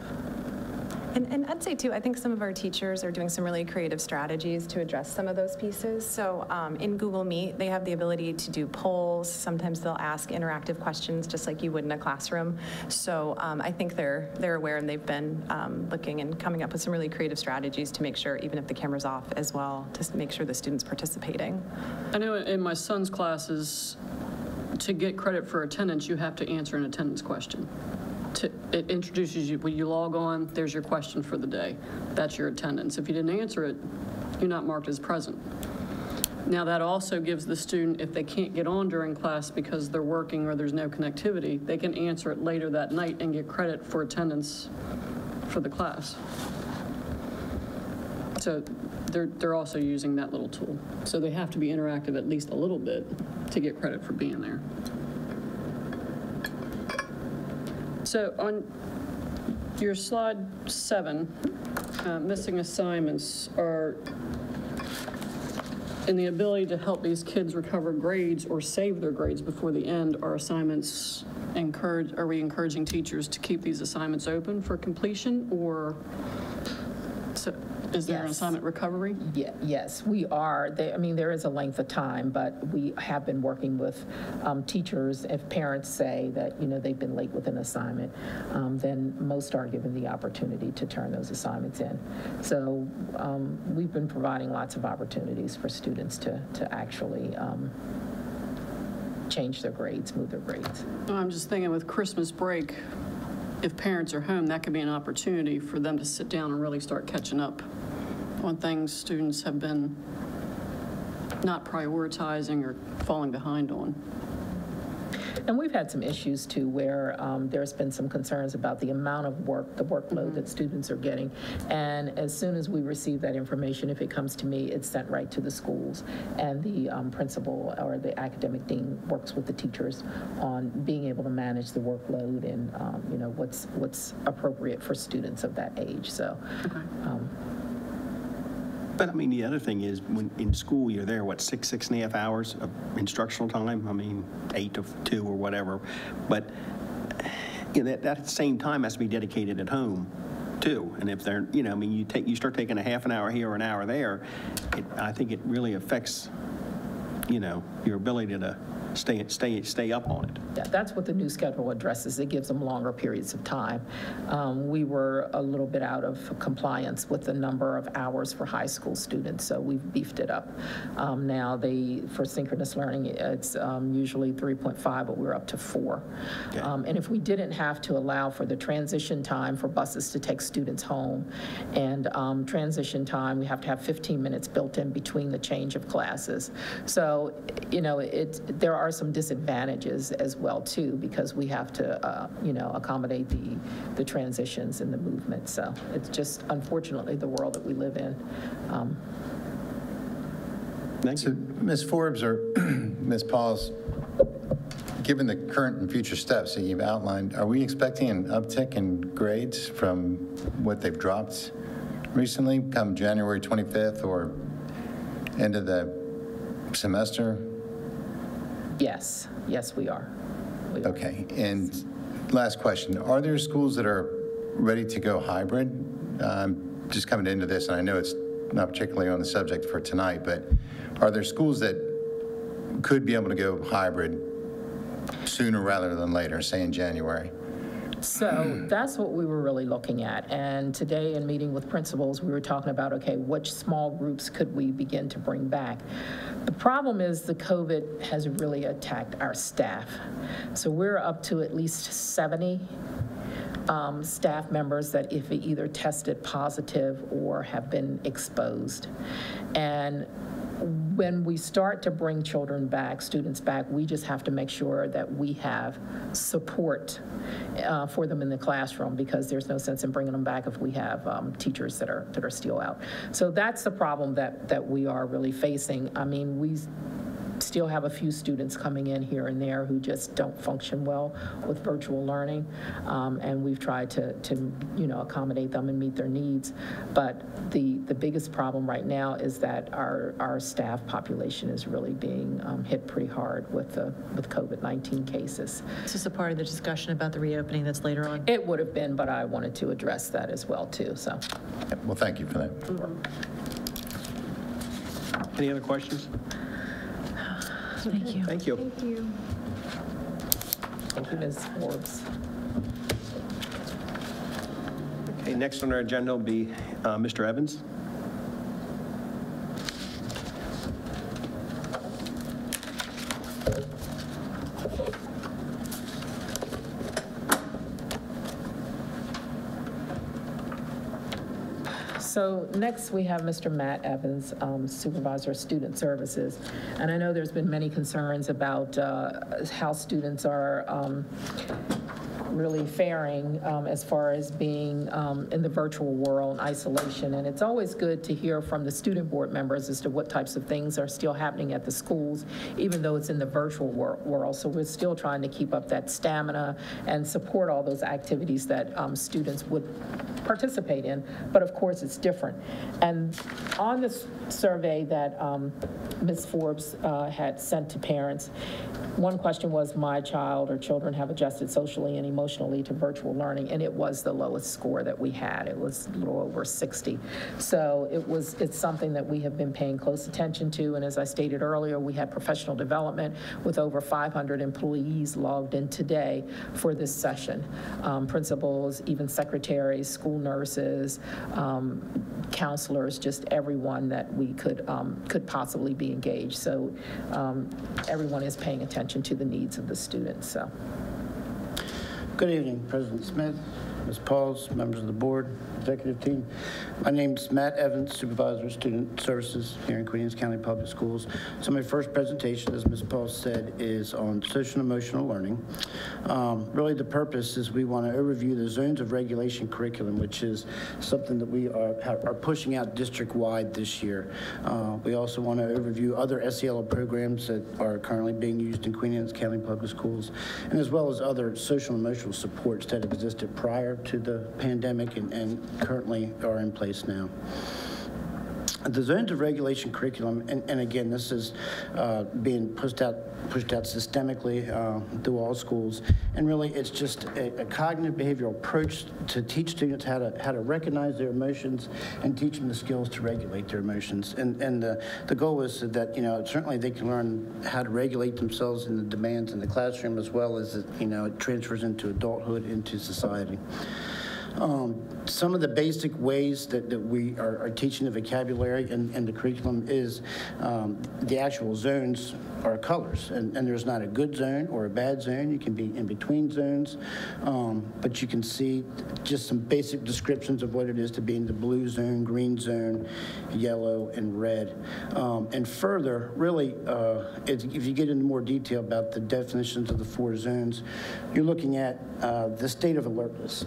And, and I'd say too, I think some of our teachers are doing some really creative strategies to address some of those pieces. So um, in Google Meet, they have the ability to do polls. Sometimes they'll ask interactive questions, just like you would in a classroom. So um, I think they're they're aware and they've been um, looking and coming up with some really creative strategies to make sure, even if the camera's off as well, to make sure the students participating. I know in my son's classes, to get credit for attendance, you have to answer an attendance question. To- It introduces you, when you log on, there's your question for the day. That's your attendance. If you didn't answer it, you're not marked as present. Now, that also gives the student, if they can't get on during class because they're working or there's no connectivity, they can answer it later that night and get credit for attendance for the class. So they're, they're also using that little tool. So they have to be interactive at least a little bit to get credit for being there. So on your slide seven, uh, missing assignments are in the ability to help these kids recover grades or save their grades before the end, are assignments encourage, are we encouraging teachers to keep these assignments open for completion or so is there an Yes. assignment recovery? Ye- Yes, we are. They- I mean, there is a length of time, but we have been working with um, teachers. If parents say that, you know, they've been late with an assignment, um, then most are given the opportunity to turn those assignments in. So um, we've been providing lots of opportunities for students to, to actually um, change their grades, move their grades. I'm just thinking with Christmas break, if parents are home, that could be an opportunity for them to sit down and really start catching up on things students have been not prioritizing or falling behind on. And we've had some issues too, where um, there's been some concerns about the amount of work, the workload that students are getting. And as soon as we receive that information, if it comes to me, it's sent right to the schools. And the um, principal or the academic dean works with the teachers on being able to manage the workload and, um, you know, what's, what's appropriate for students of that age. So, um, But I mean, the other thing is, when, in school, you're there, what, six, six and a half hours of instructional time? I mean, eight to two or whatever. But, you know, that, that same time has to be dedicated at home, too. And if they're, you know, I mean, you take, you start taking a half an hour here or an hour there, it, I think it really affects, you know, your ability to stay, stay, stay up on it. That's what the new schedule addresses. It gives them longer periods of time. Um, We were a little bit out of compliance with the number of hours for high school students, so we've beefed it up. Um, Now, they, for synchronous learning, it's um, usually 3.5, but we're up to four. Okay. Um, And if we didn't have to allow for the transition time for buses to take students home, and um, transition time, we have to have 15 minutes built in between the change of classes. So, you know, it, there are some disadvantages as well, too, because we have to, uh, you know, accommodate the, the transitions and the movement. So it's just unfortunately the world that we live in. Um, Thank So, you. Ms. Forbes or Ms. Pauls, given the current and future steps that you've outlined, are we expecting an uptick in grades from what they've dropped recently, come January 25th or end of the semester? Yes, yes, we are. We are. Okay, and last question, are there schools that are ready to go hybrid? Um, Just coming into this, and I know it's not particularly on the subject for tonight, but are there schools that could be able to go hybrid sooner rather than later, say in January? So that's what we were really looking at. And today, in meeting with principals, we were talking about, okay, which small groups could we begin to bring back? The problem is the COVID has really attacked our staff. So we're up to at least 70 um, staff members that if they either tested positive or have been exposed. And when we start to bring children back, students back, we just have to make sure that we have support uh, for them in the classroom because there's no sense in bringing them back if we have um, teachers that are, that are still out. So that's the problem that, that we are really facing. I mean, we still have a few students coming in here and there who just don't function well with virtual learning. Um, And we've tried to, to, you know, accommodate them and meet their needs. But the, the biggest problem right now is that our, our staff population is really being um, hit pretty hard with the, with COVID-19 cases. This is this a part of the discussion about the reopening that's later on? It would have been, but I wanted to address that as well, too, so. Well, thank you for that. Any other questions? Thank you. Thank you. Thank you, Ms. Forbes. Okay, next on our agenda will be uh, Mr. Evans. So next, we have Mr. Matt Evans, um, Supervisor of Student Services. And I know there's been many concerns about uh, how students are um, really faring um, as far as being um, in the virtual world, isolation. And it's always good to hear from the student board members as to what types of things are still happening at the schools, even though it's in the virtual wor- world. So we're still trying to keep up that stamina and support all those activities that um, students would participate in, but of course, it's different. And on this survey that um, Ms. Forbes uh, had sent to parents, one question was, my child or children have adjusted socially and emotionally to virtual learning, and it was the lowest score that we had. It was a little over 60. So it was, it's something that we have been paying close attention to, and as I stated earlier, we had professional development with over 500 employees logged in today for this session. Um, Principals, even secretaries, school nurses, um, counselors, just everyone that we could, um, could possibly be engaged. So um, everyone is paying attention to the needs of the students, so. Good evening, President Smith, Ms. Pauls, members of the board, executive team. My name's Matt Evans, Supervisor of Student Services here in Queens County Public Schools. So my first presentation, as Ms. Pauls said, is on social and emotional learning. Um, Really, the purpose is we want to overview the zones of regulation curriculum, which is something that we are are pushing out district-wide this year. Uh, We also want to overview other SEL programs that are currently being used in Queen Anne's County Public Schools, and as well as other social and emotional supports that existed prior to the pandemic and and currently are in place now. The zones of regulation curriculum, and, and again, this is uh, being pushed out, pushed out systemically uh, through all schools, and really, it's just a, a cognitive behavioral approach to teach students how to how to recognize their emotions and teach them the skills to regulate their emotions. And and the the goal is that you know certainly they can learn how to regulate themselves in the demands in the classroom as well as it, you know it transfers into adulthood into society. Um, some of the basic ways that, that we are, are teaching the vocabulary and, and the curriculum is um, the actual zones are colors, and, and there's not a good zone or a bad zone. You can be in between zones, um, but you can see just some basic descriptions of what it is to be in the blue zone, green zone, yellow, and red. Um, and further, really, uh, if if you get into more detail about the definitions of the four zones, you're looking at uh, the state of alertness.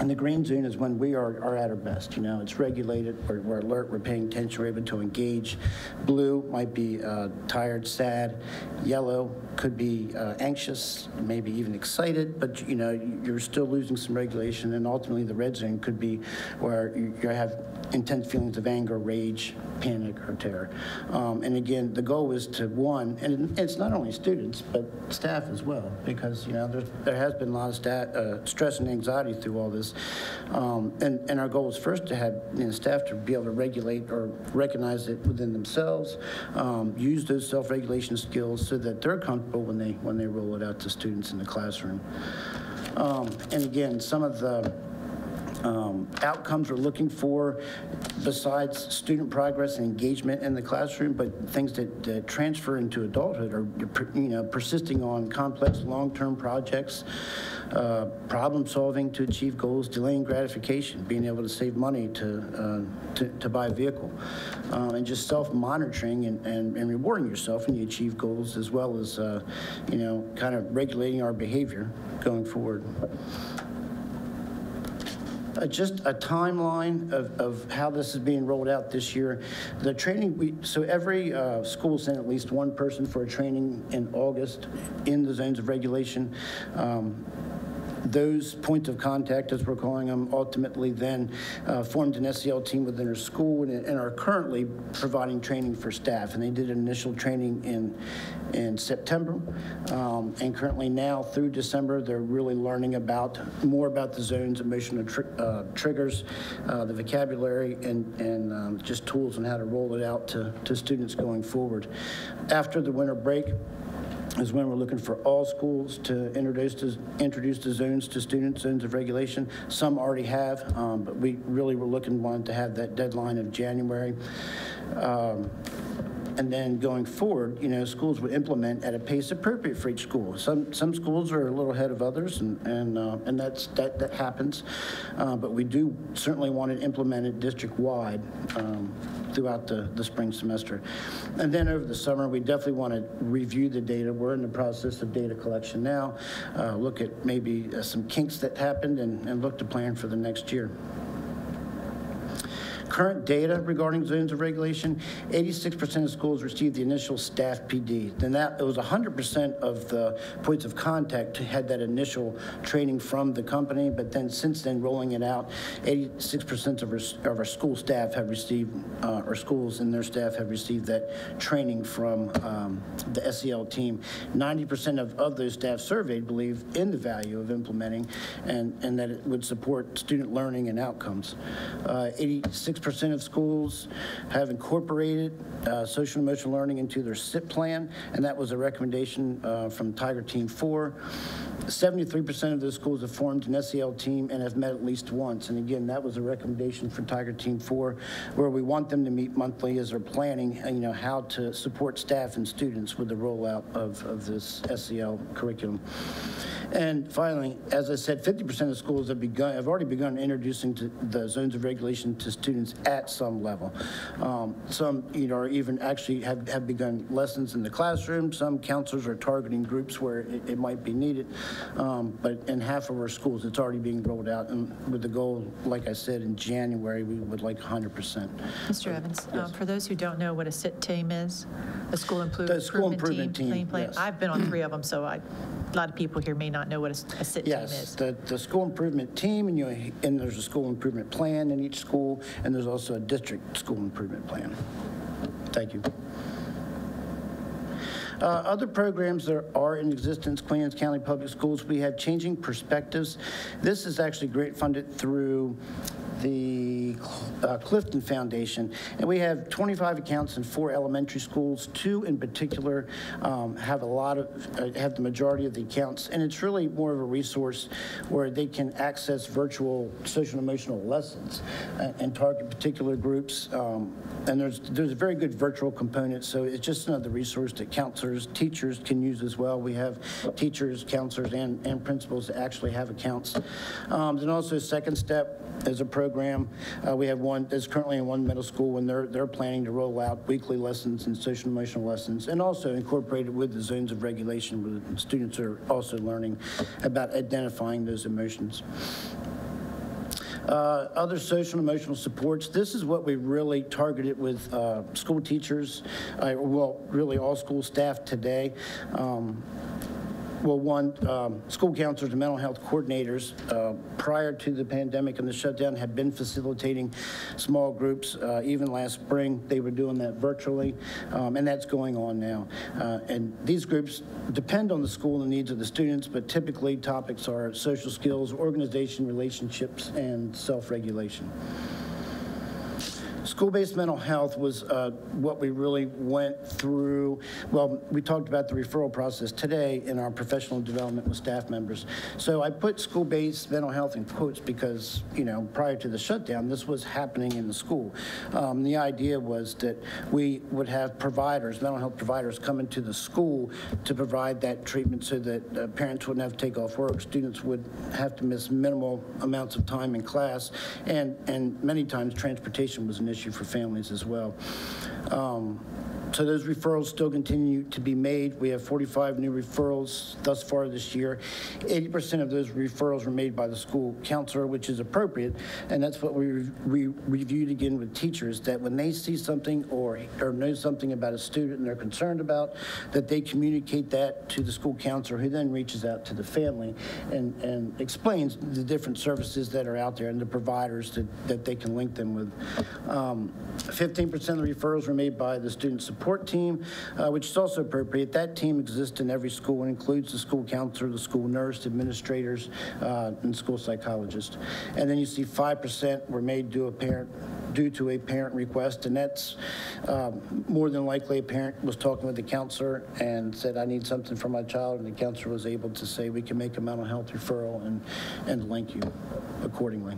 And the green zone is when we are, are at our best, you know, it's regulated, we're, we're alert, we're paying attention, we're able to engage. Blue might be uh, tired, sad. Yellow could be uh, anxious, maybe even excited, but, you know, you're still losing some regulation. And ultimately, the red zone could be where you, you have intense feelings of anger, rage, panic, or terror. Um, and again, the goal is to, one, and it's not only students, but staff as well, because, you know, there, there has been a lot of stat, uh, stress and anxiety through all this. Um, and, and our goal is first to have you know, staff to be able to regulate or recognize it within themselves, um, use those self-regulation skills so that they're comfortable when they, when they roll it out to students in the classroom. Um, and again, some of the um, outcomes we're looking for besides student progress and engagement in the classroom, but things that, transfer into adulthood are, you know, persisting on complex long-term projects, uh, problem solving to achieve goals, delaying gratification, being able to save money to, uh, to, to, buy a vehicle, uh, and just self-monitoring and, and, and, rewarding yourself when you achieve goals, as well as, uh, you know, kind of regulating our behavior going forward. Uh, just a timeline of, of how this is being rolled out this year. The training, we, so every uh, school sent at least one person for a training in August in the zones of regulation. Um, those points of contact, as we're calling them, ultimately then uh, formed an SEL team within our school and, and are currently providing training for staff. And they did initial training in, in September. Um, and currently now through December, they're really learning about more about the zones, emotional tr uh, triggers, uh, the vocabulary, and, and um, just tools on how to roll it out to, to students going forward. After the winter break, is when we're looking for all schools to introduce to, introduce the zones to students, zones of regulation. Some already have, um, but we really were looking, wanted to have that deadline of January. Um, and then going forward, you know, schools would implement at a pace appropriate for each school. Some some schools are a little ahead of others, and and uh, and that's that that happens. Uh, but we do certainly want to implement it implemented district wide. Um, throughout the, the spring semester. And then over the summer, we definitely want to review the data. We're in the process of data collection now, uh, look at maybe uh, some kinks that happened and, and look to plan for the next year current data regarding zones of regulation, 86% of schools received the initial staff PD. Then that, it was 100% of the points of contact had that initial training from the company, but then since then rolling it out, 86% of our, of our school staff have received, uh, or schools and their staff have received that training from um, the SEL team. 90% of, of those staff surveyed believe in the value of implementing and, and that it would support student learning and outcomes. Uh, 86 percent of schools have incorporated uh, social and emotional learning into their SIP plan, and that was a recommendation uh, from Tiger Team 4. 73% of those schools have formed an SEL team and have met at least once. And again, that was a recommendation for Tiger Team 4, where we want them to meet monthly as they're planning, uh, you know, how to support staff and students with the rollout of, of this SEL curriculum. And finally, as I said, 50% of schools have begun, have already begun introducing the zones of regulation to students at some level. Um, some, you know, are even actually have, have begun lessons in the classroom. Some counselors are targeting groups where it, it might be needed. Um, but in half of our schools, it's already being rolled out. And with the goal, like I said, in January, we would like 100%. Mr. Evans, um, for those who don't know what a SIT team is, a school The school improvement team. improvement team, plan- yes. I've been on three of them, so I, a lot of people here may not know what a SIT team is. Yes, the, the school improvement team, and you, and there's a school improvement plan in each school, and there's also a district school improvement plan. Thank you. Uh, Other programs that are in existence, Queen Anne's County Public Schools, we have Changing Perspectives. This is actually great funded through the uh, Clifton Foundation, and we have 25 accounts in four elementary schools. Two in particular um, have a lot of, uh, have the majority of the accounts, and it's really more of a resource where they can access virtual social and emotional lessons and, and target particular groups. Um, and there's there's a very good virtual component, so it's just another resource that counselors, teachers can use as well. We have teachers, counselors, and, and principals that actually have accounts. Um, then also, second step is a program. Uh, we have one that's currently in one middle school, and they're they're planning to roll out weekly lessons and social emotional lessons, and also incorporated with the zones of regulation, where students are also learning about identifying those emotions. Uh, Other social and emotional supports, this is what we really targeted with uh, school teachers, uh, well, really all school staff today. Um, Well, one, um, school counselors and mental health coordinators, uh, prior to the pandemic and the shutdown, had been facilitating small groups. Uh, Even last spring, they were doing that virtually, um, and that's going on now. Uh, And these groups depend on the school and the needs of the students, but typically topics are social skills, organization, relationships, and self-regulation. School-based mental health was uh, what we really went through. Well, we talked about the referral process today in our professional development with staff members. So I put school-based mental health in quotes because, you know, prior to the shutdown, this was happening in the school. Um, The idea was that we would have providers, mental health providers, come into the school to provide that treatment so that uh, parents wouldn't have to take off work, students would have to miss minimal amounts of time in class, and, and many times transportation was an issue for families as well. Um, So those referrals still continue to be made. We have 45 new referrals thus far this year. 80% of those referrals were made by the school counselor, which is appropriate, and that's what we re- reviewed again with teachers, that when they see something or, or know something about a student and they're concerned about, that they communicate that to the school counselor, who then reaches out to the family and, and explains the different services that are out there and the providers that, that they can link them with. Um, 15% of the referrals were made by the student support team, uh, which is also appropriate. That team exists in every school and includes the school counselor, the school nurse, administrators, uh, and school psychologist. And then you see 5% were made due a parent due to a parent request, and that's um, more than likely a parent was talking with the counselor and said, I need something for my child, and the counselor was able to say, we can make a mental health referral and, and link you accordingly.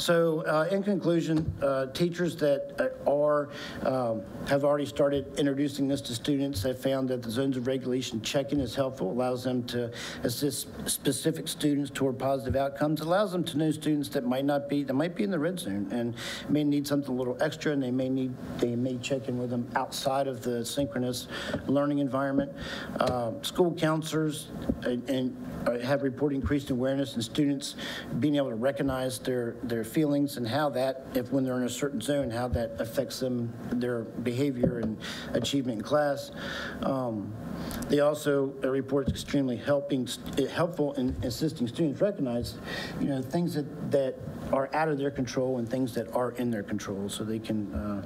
So uh, in conclusion, uh, teachers that uh, are, um, have already started introducing this to students have found that the zones of regulation check-in is helpful, allows them to assist specific students toward positive outcomes, allows them to know students that might not be, that might be in the red zone and may need something a little extra and they may need, they may check in with them outside of the synchronous learning environment. Uh, School counselors and, and uh, have reported increased awareness in students being able to recognize their, their feelings and how that, if when they're in a certain zone, how that affects them, their behavior and achievement in class. Um, They also uh, report extremely helping, helpful in assisting students recognize, you know, things that, that are out of their control and things that are in their control so they can uh,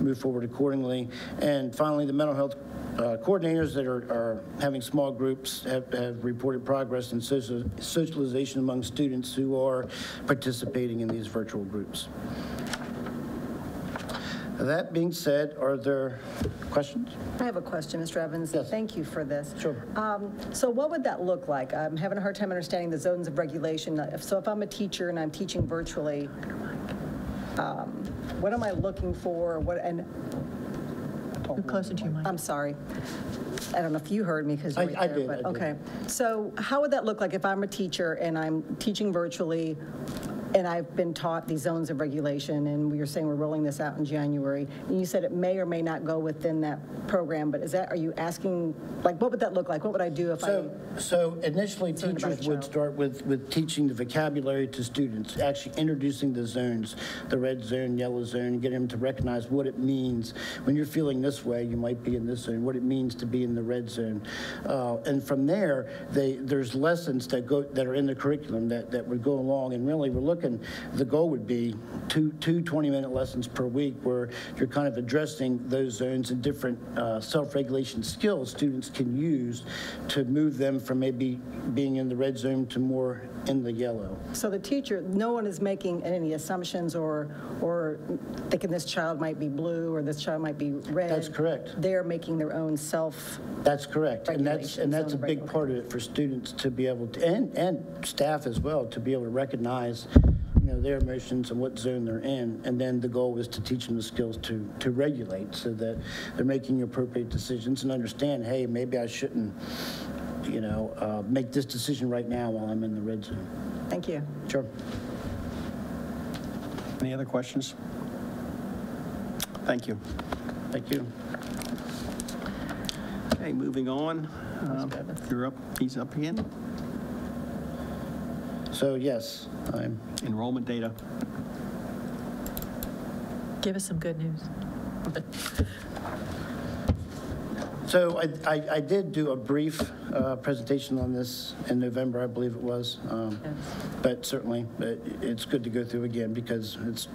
move forward accordingly. And finally, the mental health uh, coordinators that are, are having small groups have, have reported progress in social, socialization among students who are participating in these virtual groups. That being said, are there questions? I have a question, Mr. Evans. Yes. Thank you for this. Sure. Um, So what would that look like? I'm having a hard time understanding the zones of regulation. So if I'm a teacher and I'm teaching virtually, um, what am I looking for? What, and, Closer to your mic. I'm sorry. I don't know if you heard me because you I- were I there, did, but, I did. okay. So how would that look like if I'm a teacher and I'm teaching virtually and I've been taught these zones of regulation and we were saying we're rolling this out in January? And you said it may or may not go within that program, but is that, are you asking, like, what would that look like? What would I do if I? So, so initially, Concerned about a teachers would start with, with teaching the vocabulary to students, actually introducing the zones, the red zone, yellow zone, getting them to recognize what it means. When you're feeling this way, you might be in this zone, what it means to be in the red zone. Uh, And from there, they, there's lessons that go, that are in the curriculum that, that would go along. And really, we're looking, the goal would be two, two 20-minute lessons per week where you're kind of addressing those zones and different uh, self-regulation skills students can use to move them from maybe being in the red zone to more in the yellow. So the teacher, no one is making any assumptions or, or thinking this child might be blue or this child might be red. That's correct. They're making their own self, That's correct. And that's, and that's a big part of it for students to be able to, and, and staff as well, to be able to recognize, you know, their emotions and what zone they're in. And then the goal is to teach them the skills to, to regulate so that they're making appropriate decisions and understand, hey, maybe I shouldn't, you know, uh, make this decision right now while I'm in the red zone. thank you. Sure. Any other questions? Thank you. Thank you. Okay, moving on. Um, You're up, he's up again. So yes, I'm Enrollment data. Give us some good news. So I, I, I did do a brief uh, presentation on this in November, I believe it was. um, But certainly, uh, it's good to go through again because it's,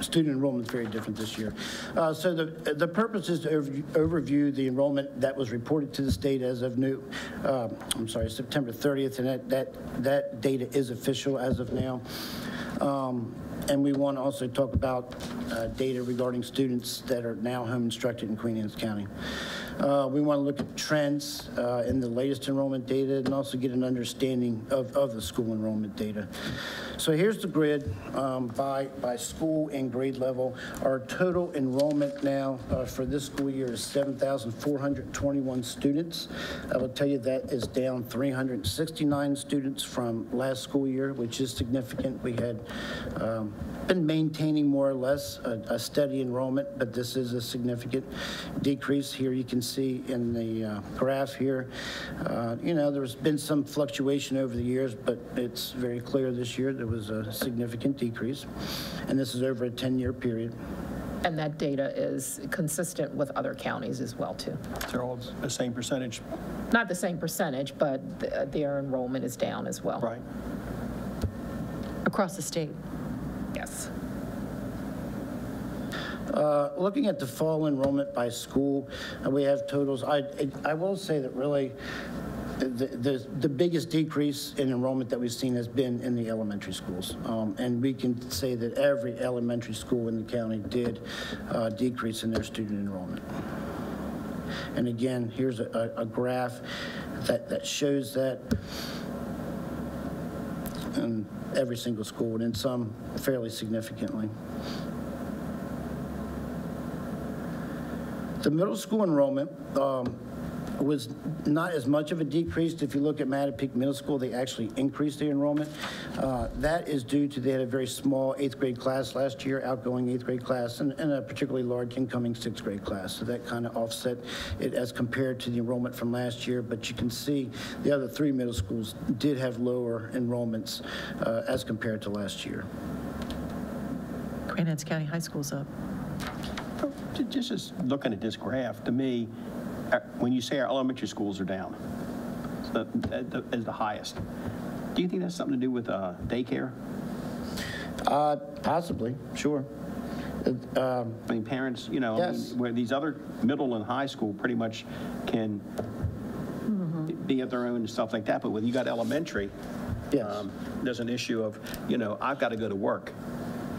student enrollment is very different this year. Uh, So the, the purpose is to overview- the enrollment that was reported to the state as of new, um, I'm sorry, September 30th, and that, that, that data is official as of now. Um, And we want to also talk about uh, data regarding students that are now home instructed in Queen Anne's County. Uh, We want to look at trends uh, in the latest enrollment data and also get an understanding of, of the school enrollment data. So here's the grid um, by, by school and grade level. Our total enrollment now uh, for this school year is 7,421 students. I will tell you that is down 369 students from last school year, which is significant. We had um, been maintaining more or less a a steady enrollment, but this is a significant decrease. Here you can see in the uh, graph here, uh, you know, there's been some fluctuation over the years, but it's very clear this year there was a significant decrease, and this is over a 10-year period. And that data is consistent with other counties as well, too. They're all the same percentage, Not the same percentage, but th- their enrollment is down as well. right? Across the state. Yes. Uh, Looking at the fall enrollment by school, uh, we have totals, I, I will say that really, the, the, the biggest decrease in enrollment that we've seen has been in the elementary schools. Um, And we can say that every elementary school in the county did uh, decrease in their student enrollment. And again, here's a, a graph that, that shows that in every single school, and in some fairly significantly. The middle school enrollment um, was not as much of a decrease. If you look at Matapeake Middle School, they actually increased their enrollment. Uh, That is due to, they had a very small eighth grade class last year, outgoing eighth grade class, and and a particularly large incoming sixth grade class. So that kind of offset it as compared to the enrollment from last year. But you can see the other three middle schools did have lower enrollments uh, as compared to last year. Anne's County High School's up. Ju- Just as looking at this graph, to me, uh, when you say our elementary schools are down, the- the- as the highest, do you think that's something to do with uh, daycare? Uh, Possibly, sure. Uh, um, I mean, parents, you know, I mean, where these other middle and high school pretty much can be at their own and stuff like that, but when you got elementary, Yes. um, there's an issue of, you know, I've got to go to work.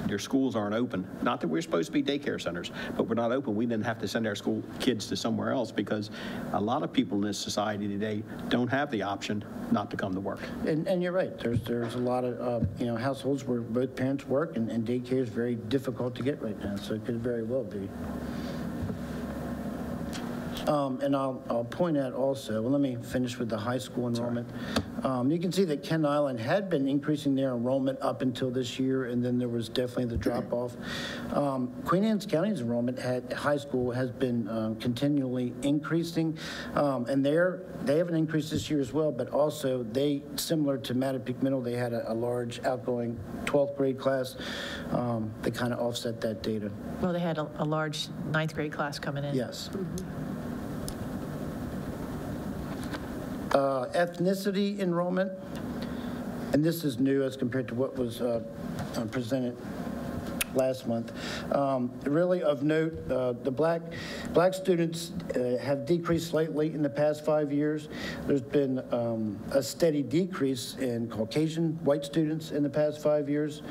Your schools aren't open. Not that we're supposed to be daycare centers, but we're not open. We then have to send our school kids to somewhere else because a lot of people in this society today don't have the option not to come to work. And, and you're right, there's, there's a lot of, uh, you know, households where both parents work and, and daycare is very difficult to get right now, so it could very well be. Um, And I'll, I'll point out also, well, let me finish with the high school enrollment. Um, You can see that Kent Island had been increasing their enrollment up until this year, and then there was definitely the drop-off. Um, Queen Anne's County's enrollment at high school has been um, continually increasing, um, and they're, they have an increase this year as well, but also they, similar to Matapeake Middle, they had a, a large outgoing 12th grade class. Um, They kind of offset that data. Well, they had a, a large ninth grade class coming in. Yes. Uh, Ethnicity enrollment, and this is new as compared to what was uh, uh, presented last month. Um, Really of note, uh, the black, black students uh, have decreased slightly in the past five years. There's been um, a steady decrease in Caucasian white students in the past five years.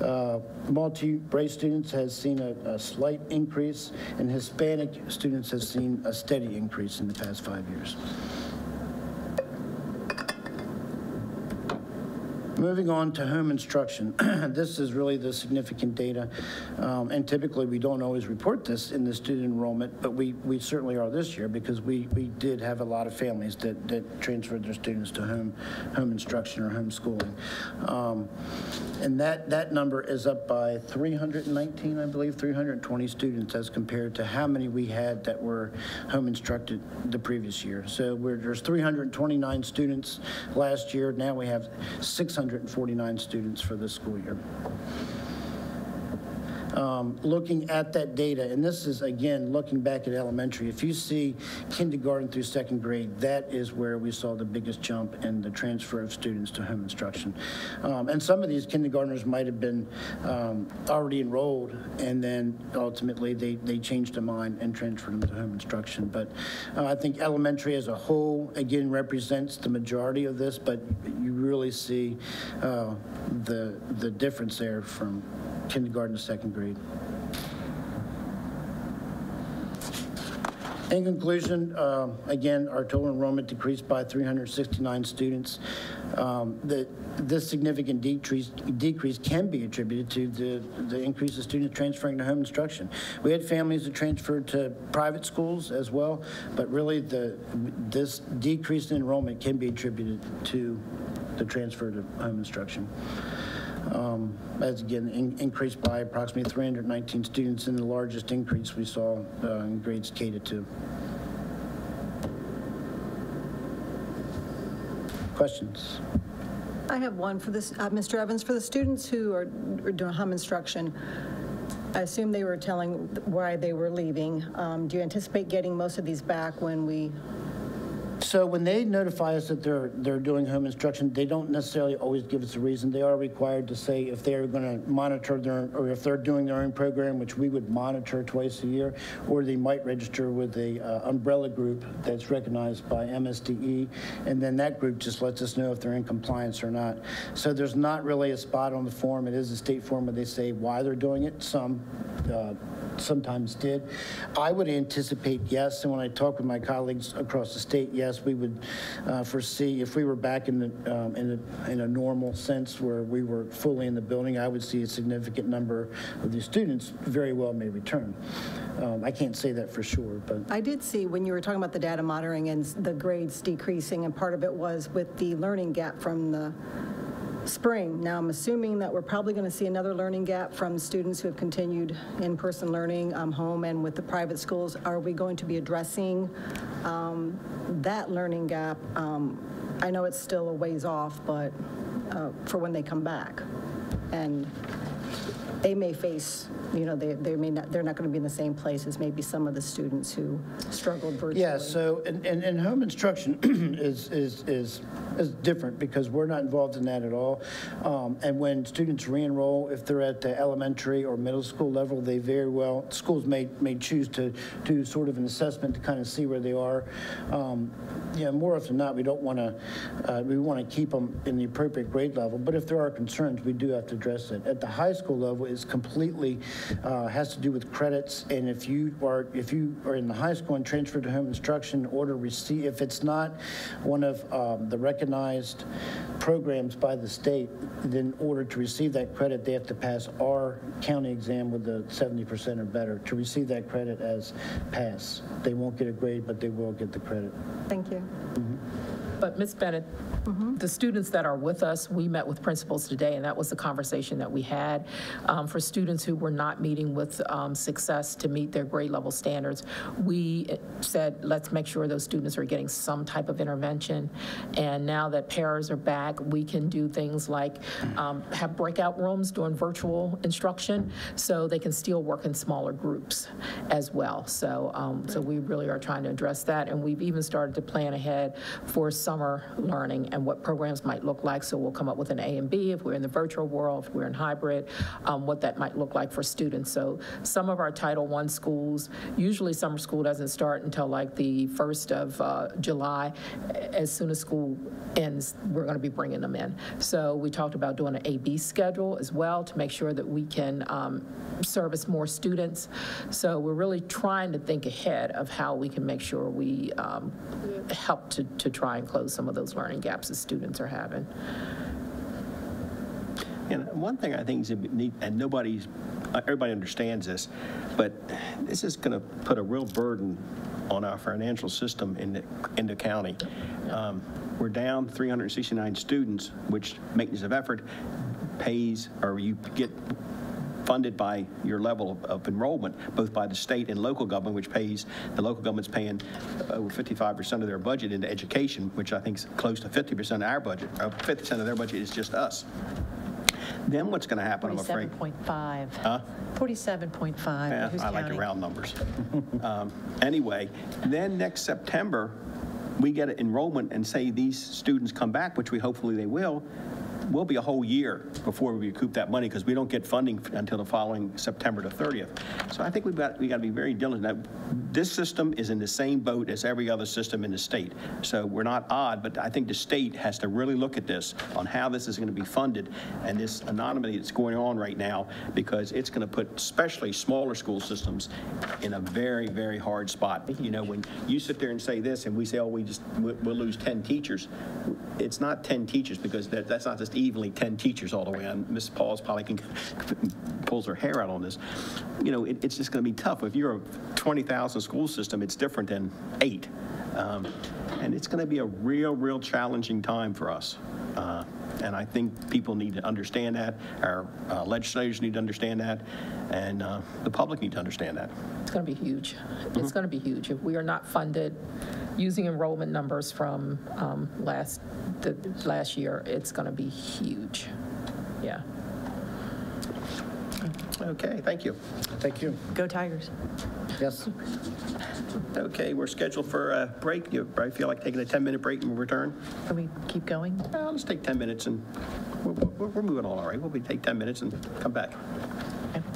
Uh, Multi-race students has seen a a slight increase, and Hispanic students has seen a steady increase in the past five years. Moving on to home instruction. This is really the significant data, Um, and typically, we don't always report this in the student enrollment, but we, we certainly are this year because we, we did have a lot of families that, that transferred their students to home, home instruction or homeschooling. Um, And that, that number is up by 319, I believe, 320 students as compared to how many we had that were home instructed the previous year. So we're, there's 329 students last year, now we have 649 students for this school year. Um, Looking at that data, and this is, again, looking back at elementary, if you see kindergarten through second grade, that is where we saw the biggest jump in the transfer of students to home instruction. Um, And some of these kindergartners might have been um, already enrolled, and then ultimately, they, they changed their mind and transferred them to home instruction. But uh, I think elementary as a whole, again, represents the majority of this, but you really see uh, the, the difference there from kindergarten to second grade. In conclusion, uh, again, our total enrollment decreased by 369 students. Um, the- This significant decrease, decrease can be attributed to the, the increase of students transferring to home instruction. We had families that transferred to private schools as well, but really the, this decrease in enrollment can be attributed to the transfer to home instruction. Um, As again, in- increased by approximately 319 students, and the largest increase we saw uh, in grades K to 2. Questions? I have one for this, uh, Mr. Evans, for the students who are are doing home instruction, I assume they were telling why they were leaving. Um, Do you anticipate getting most of these back when we, So when they notify us that they're, they're doing home instruction, they don't necessarily always give us a reason. They are required to say if they're going to monitor their, or if they're doing their own program, which we would monitor twice a year, or they might register with a uh, umbrella group that's recognized by MSDE, and then that group just lets us know if they're in compliance or not. So there's not really a spot on the form. It is a state form where they say why they're doing it. Some uh, sometimes did. I would anticipate yes, and when I talk with my colleagues across the state, yes, we would uh, foresee, if we were back in the, um, in a, in a normal sense where we were fully in the building, I would see a significant number of these students very well may return. Um, I can't say that for sure, but I did see when you were talking about the data monitoring and the grades decreasing, and part of it was with the learning gap from the spring. Now, I'm assuming that we're probably going to see another learning gap from students who have continued in-person learning um, home and with the private schools. Are we going to be addressing um, that learning gap? Um, I know it's still a ways off, but uh, for when they come back. And they may face, you know, they, they may not, they're not going to be in the same place as maybe some of the students who struggled virtually. Yeah, so, and, and, and home instruction is, is, is, is different because we're not involved in that at all. Um, and when students re-enroll, if they're at the elementary or middle school level, they very well, schools may, may choose to do sort of an assessment to kind of see where they are. Um, know, more often than not, we don't want to, uh, we want to keep them in the appropriate grade level, but if there are concerns, we do have to address it. At the high school level, it's completely, uh, has to do with credits, and if you are, if you are in the high school and transfer to home instruction, in order to receive, if it's not one of um, the recognized programs by the state, then in order to receive that credit, they have to pass our county exam with a 70% or better to receive that credit as pass. They won't get a grade, but they will get the credit. Thank you. But Ms. Bennett, the students that are with us, we met with principals today, and that was the conversation that we had. Um, For students who were not meeting with um, success to meet their grade level standards, we said, let's make sure those students are getting some type of intervention. And now that pairs are back, we can do things like um, have breakout rooms doing virtual instruction, so they can still work in smaller groups as well. So, um, so we really are trying to address that, and we've even started to plan ahead for summer learning and what programs might look like. So we'll come up with an A and B if we're in the virtual world, if we're in hybrid, um, what that might look like for students. So some of our Title I schools, usually summer school doesn't start until like the 1st of uh, July. As soon as school ends, we're going to be bringing them in. So we talked about doing an A-B schedule as well to make sure that we can um, service more students. So we're really trying to think ahead of how we can make sure we um, help to, to try and close some of those learning gaps that students are having. And one thing I think is neat, and nobody's, everybody understands this, but this is going to put a real burden on our financial system in the, in the county. Um, We're down 369 students, which maintenance of effort pays, or you get funded by your level of- of enrollment, both by the state and local government, which pays, the local government's paying over 55% of their budget into education, which I think is close to 50% of our budget, or 50% of their budget is just us. Then what's going to happen, I'm afraid? 47.5. Huh? 47.5. Yeah, Who's I like to round numbers. Um, Anyway, then next September, we get an enrollment and say these students come back, which we hopefully they will, will be a whole year before we recoup that money because we don't get funding until the following September the 30th. So I think we've got, we got to be very diligent. Now, This system is in the same boat as every other system in the state. So we're not odd, but I think the state has to really look at this on how this is going to be funded and this anonymity that's going on right now because it's going to put especially smaller school systems in a very, very hard spot. You know, when you sit there and say this and we say, oh, we just, we'll lose 10 teachers, it's not 10 teachers because that, that's not evenly 10 teachers all the way. And Ms. Pauls probably can, pulls her hair out on this. You know, it, it's just going to be tough. If you're a 20,000 school system, it's different than eight. Um, and it's going to be a real, real challenging time for us. Uh, and I think people need to understand that. Our uh, legislators need to understand that. And uh, the public need to understand that. It's going to be huge. It's going to be huge. If we are not funded using enrollment numbers from um, last, the last year, it's going to be huge. Yeah. Okay, thank you. Thank you. Go Tigers. Yes. Okay, we're scheduled for a break. You I feel like taking a 10-minute break and we'll return? Can we keep going? Uh, Let's take 10 minutes and we're, we're we're moving on, all right? We'll be, take 10 minutes and come back.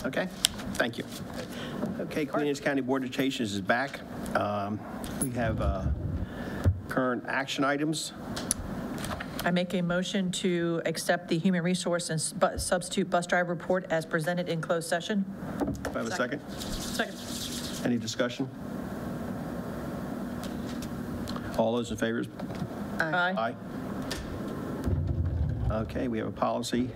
Okay? Thank you. Okay, Queen Anne's County Board of Education is back. Um, We have uh, current action items. I make a motion to accept the human resource and sub- substitute bus driver report as presented in closed session. Do I have a second? Second. Any discussion? All those in favor? Aye. Aye. Okay, we have a policy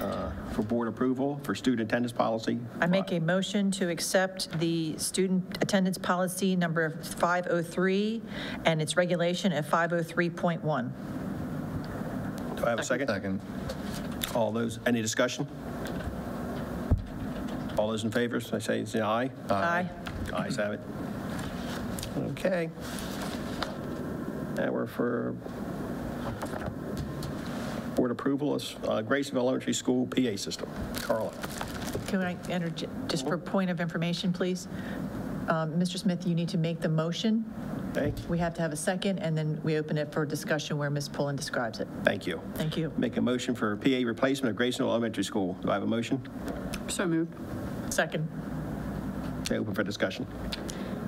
uh, for board approval for student attendance policy. I make a motion to accept the student attendance policy number 503 and its regulation at 503.1. Do I have a second? Second. All those, any discussion? All those in favor, so I say, say aye. Aye. Ayes have it. Okay. Now we're for board approval of uh, Graysonville Elementary School PA system. Carla. Can I enter, just for point of information, please? Um, Mr. Smith, you need to make the motion. Okay, We have to have a second, and then we open it for discussion where Ms. Pullen describes it. thank you. Thank you. Make a motion for PA replacement of Graysonville Elementary School. Do I have a motion? So moved. Second. Okay, open for discussion.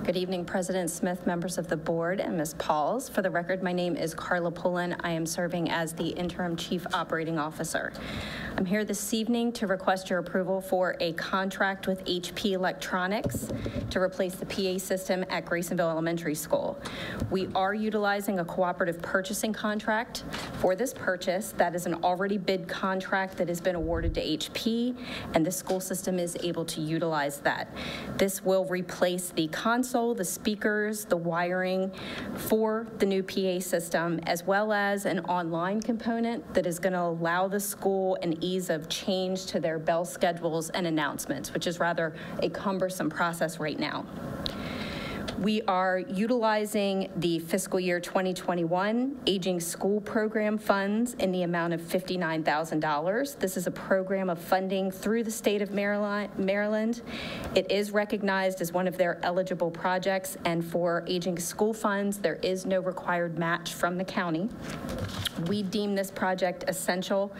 Good evening, President Smith, members of the board, and Ms. Pauls. For the record, my name is Carla Pullen. I am serving as the interim chief operating officer. I'm here this evening to request your approval for a contract with HP Electronics to replace the PA system at Graysonville Elementary School. We are utilizing a cooperative purchasing contract for this purchase. That is an already bid contract that has been awarded to HP, and the school system is able to utilize that. This will replace the console, the speakers, the wiring for the new PA system, as well as an online component that is going to allow the school an ease of change to their bell schedules and announcements, which is rather a cumbersome process right now. We are utilizing the fiscal year 2021 Aging School Program funds in the amount of $59,000. This is a program of funding through the state of Maryland. It is recognized as one of their eligible projects, and for Aging School funds, there is no required match from the county. We deem this project essential.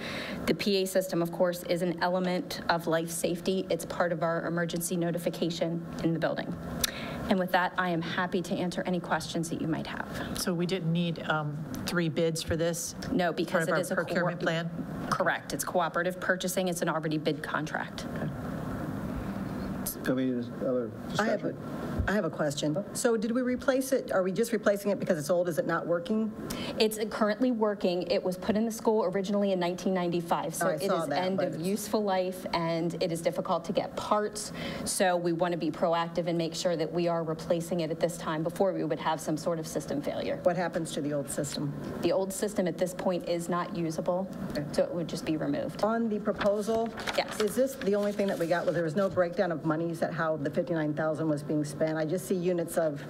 The PA system, of course, is an element of life safety. It's part of our emergency notification in the building. And with that, I am happy to answer any questions that you might have. So we didn't need um, three bids for this? No, because it is a. procurement plan? Correct. It's cooperative purchasing. It's an already bid contract. Do we have any other I have a, discussion? I have a question. So did we replace it? Are we just replacing it because it's old? Is it not working? It's currently working. It was put in the school originally in 1995. So Oh, I it saw is that, end but of it's- useful life and it is difficult to get parts. So we want to be proactive and make sure that we are replacing it at this time before we would have some sort of system failure. What happens to the old system? The old system at this point is not usable, so it would just be removed. On the proposal? Yes. Is this the only thing that we got? Was there was no breakdown of monies at how the 59,000 was being spent? I just see units of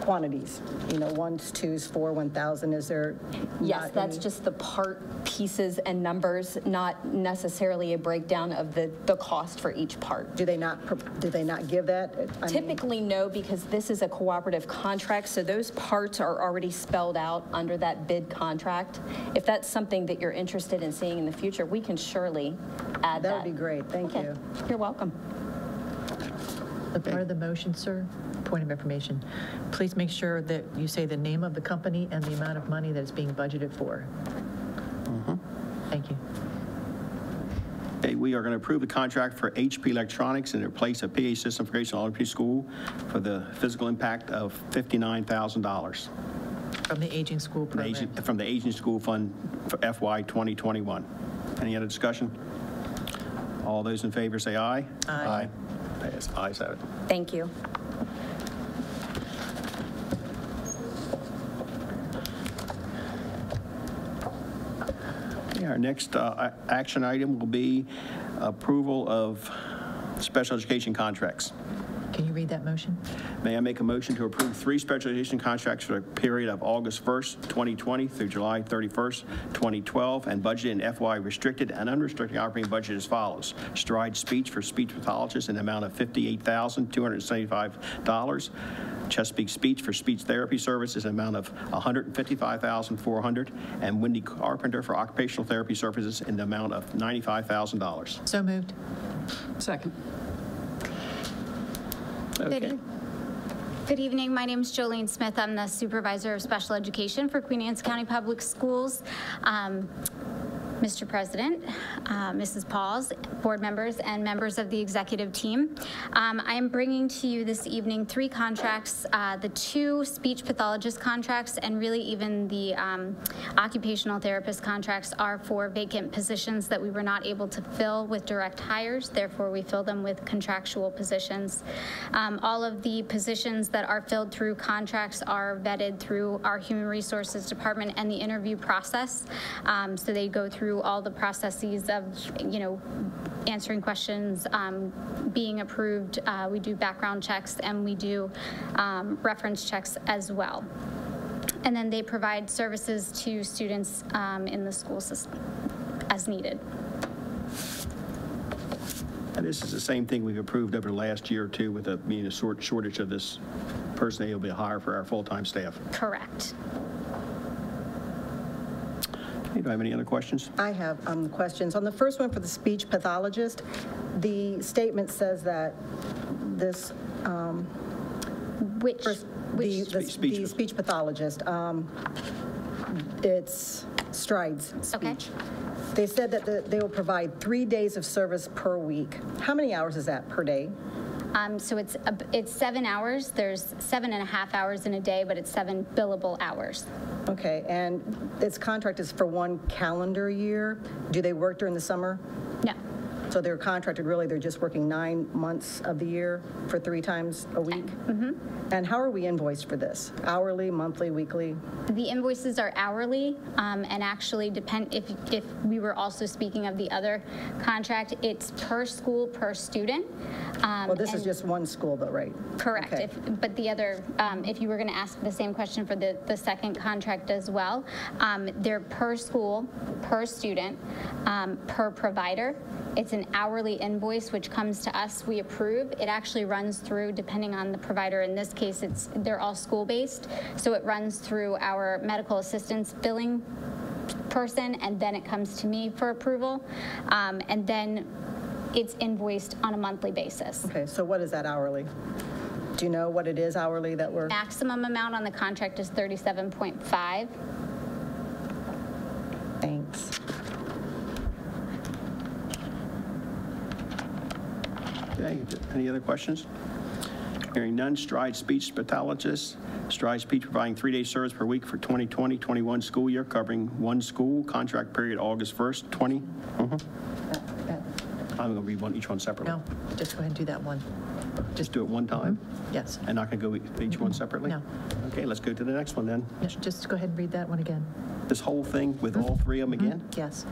quantities, you know, ones, twos, four, 1,000, is there? Yes, that's any- just the part pieces and numbers, not necessarily a breakdown of the, the cost for each part. Do they not, do they not give that? I mean- Typically, no, because this is a cooperative contract, so those parts are already spelled out under that bid contract. If that's something that you're interested in seeing in the future, we can surely add that. That would be great, thank Okay. you. You're welcome. A part of the motion, sir, point of information. Please make sure that you say the name of the company and the amount of money that is being budgeted for. Mm-hmm. Thank you. Okay, we are going to approve the contract for HP Electronics and replace a PA system for Grayson Elementary School for the physical impact of $59,000 From the Aging School from the Program. Aging- from the Aging School Fund for FY 2021. Any other discussion? All those in favor say aye. Aye. Pass, ayes have it. Thank you. Okay, Our next uh, a- action item will be approval of special education contracts. Can you read that motion? May I make a motion to approve three special education contracts for the period of August 1st, 2020 through July 31st, 2012, and budget in FY restricted and unrestricted operating budget as follows. Stride Speech for speech pathologists in the amount of $58,275. Chesapeake Speech for speech therapy services in the amount of $155,400. And Wendy Carpenter for occupational therapy services in the amount of $95,000. So moved. Second. Good Good evening. My name is Jolene Smith. I'm the Supervisor of Special Education for Queen Anne's County Public Schools. Um, Mr. President, uh, Mrs. Pauls, board members, and members of the executive team. Um, I am bringing to you this evening three contracts, uh, the two speech pathologist contracts, and really even the um, occupational therapist contracts are for vacant positions that we were not able to fill with direct hires. Therefore, we fill them with contractual positions. Um, All of the positions that are filled through contracts are vetted through our Human Resources Department and the interview process. Um, So they go through all the processes of, you know, answering questions, um, being approved. Uh, We do background checks and we do um, reference checks as well. And then they provide services to students um, in the school system as needed. And this is the same thing we've approved over the last year or two with a, being a short shortage of this person able to hire for our full-time staff. Correct. Okay, do I have any other questions? I have um, questions. On the first one for the speech pathologist, the statement says that this, um, Which, first- the, which, the Speech- the speech pathologist, um, it's strides Okay. speech. They said that the- they will provide three days of service per week. How many hours is that per day? Um, so it's, a- it's seven hours. There's seven and a half hours in a day, but it's seven billable hours. Okay, and its contract is for one calendar year. Do they work during the summer? No. So they're contracted, really, they're just working nine months of the year for three times a week? Mm-hmm. And how are we invoiced for this? Hourly, monthly, weekly? The invoices are hourly, um, and actually depend, if, if we were also speaking of the other contract, it's per school, per student. Um, Well, this is and- just one school, though, right? Correct. Okay. If- But the other, um, if you were going to ask the same question for the, the second contract as well, um, they're per school, per student, um, per provider. It's an hourly invoice which comes to us, we approve. It actually runs through, depending on the provider, in this case, it's, they're all school-based, so it runs through our medical assistance billing person, and then it comes to me for approval. Um, And then it's invoiced on a monthly basis. Okay, so what is that hourly? Do you know what it is hourly that we're, Maximum amount on the contract is 37.5. thanks. Okay, any other questions? Hearing none, Stride Speech Pathologist, Stride Speech providing three-day service per week for 2020-21 school year, covering one school, contract period August 1st, 20. Mhm. I'm going to read one, each one separately. No, just go ahead and do that one. Just do it one mm-hmm. time? Yes. And not going to go each one mm-hmm. separately? No. Okay, let's go to the next one then. Just- Just go ahead and read that one again. This whole thing with mm-hmm. all three of them again? Yes.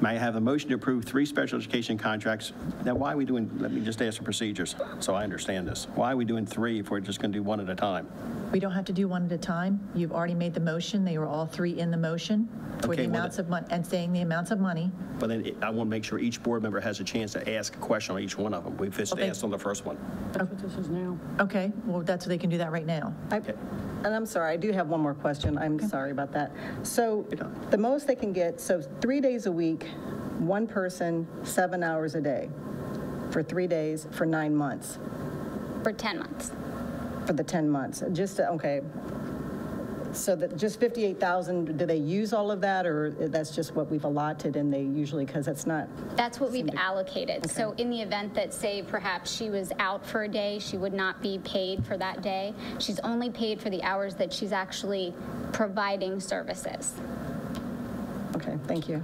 May I have a motion to approve three special education contracts? Now, why are we doing, let me just ask the procedures, so I understand this. Why are we doing three if we're just going to do one at a time? We don't have to do one at a time. You've already made the motion. They were all three in the motion for Okay, the well, amounts of money, and saying the amounts of money. But then I want to make sure each board member has a chance to ask a question on each one of them. We've just Okay. asked on the first one. That's what this is now. Okay, well, that's, they can do that right now. I- And I'm sorry, I do have one more question. I'm sorry about that. So the most they can get, so three days a week, one person, seven hours a day for three days for nine months, For 10 months. for the 10 months. Just, to- okay. So that, just 58,000, do they use all of that or that's just what we've allotted and they usually, because that's not, That's what we've allocated. So in the event that, say, perhaps she was out for a day, she would not be paid for that day. She's only paid for the hours that she's actually providing services. okay, thank you.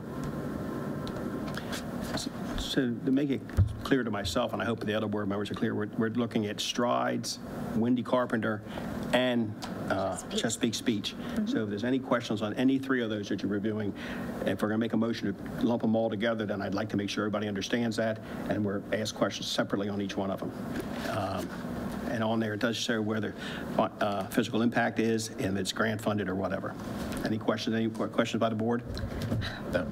So to make it clear to myself, and I hope the other board members are clear, we're, we're looking at Strides, Wendy Carpenter, and uh, Chesapeake Speech. So if there's any questions on any three of those that you're reviewing, if we're going to make a motion to lump them all together, then I'd like to make sure everybody understands that, and we're asked questions separately on each one of them. Um, And on there, it does show where the uh, physical impact is, and it's grant funded or whatever. Any questions, any questions by the board? No.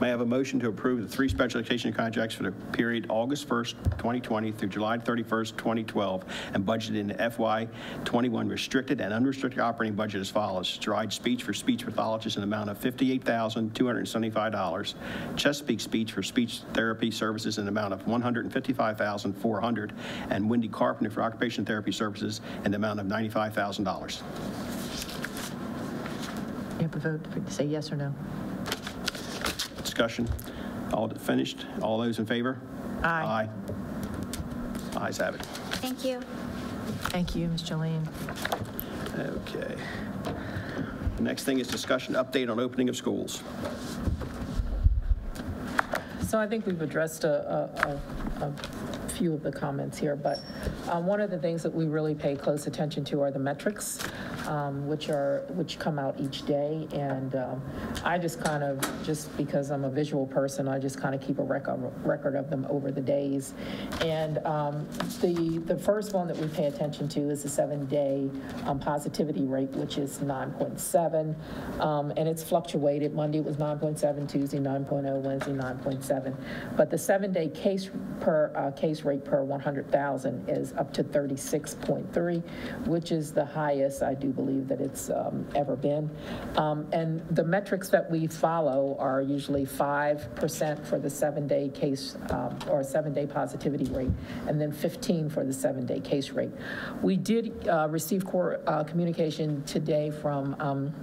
May I have a motion to approve the three special education contracts for the period August 1st, 2020 through July 31st, 2012, and budgeted in the FY '21 restricted and unrestricted operating budget as follows. Stride Speech for speech pathologists in the amount of $58,275. Chesapeake Speech for speech therapy services in the amount of $155,400. And Wendy Carpenter for occupation therapy services in the amount of $95,000. You have to vote to say yes or no. Discussion? All finished? All those in favor? Aye. Aye. Ayes have it. Thank you. Thank you, Ms. Jolene. Okay. The next thing is discussion update on opening of schools. So I think we've addressed a, a, a a few of the comments here, but um, one of the things that we really pay close attention to are the metrics, um, which are, which come out each day. And um, I just kind of, just because I'm a visual person, I just kind of keep a record, record of them over the days. And um, the, the first one that we pay attention to is the seven-day um, positivity rate, which is 9.7. Um, And it's fluctuated. Monday it was 9.7, Tuesday 9.0, Wednesday 9.7. But the seven-day case per, uh, case rate per 100,000 is up to 36.3, which is the highest, I do believe, that it's um, ever been. Um, And the metrics that we follow are usually 5% for the seven-day case, um, or seven-day positivity rate, and then 15 for the seven-day case rate. We did uh, receive core, uh, communication today from um,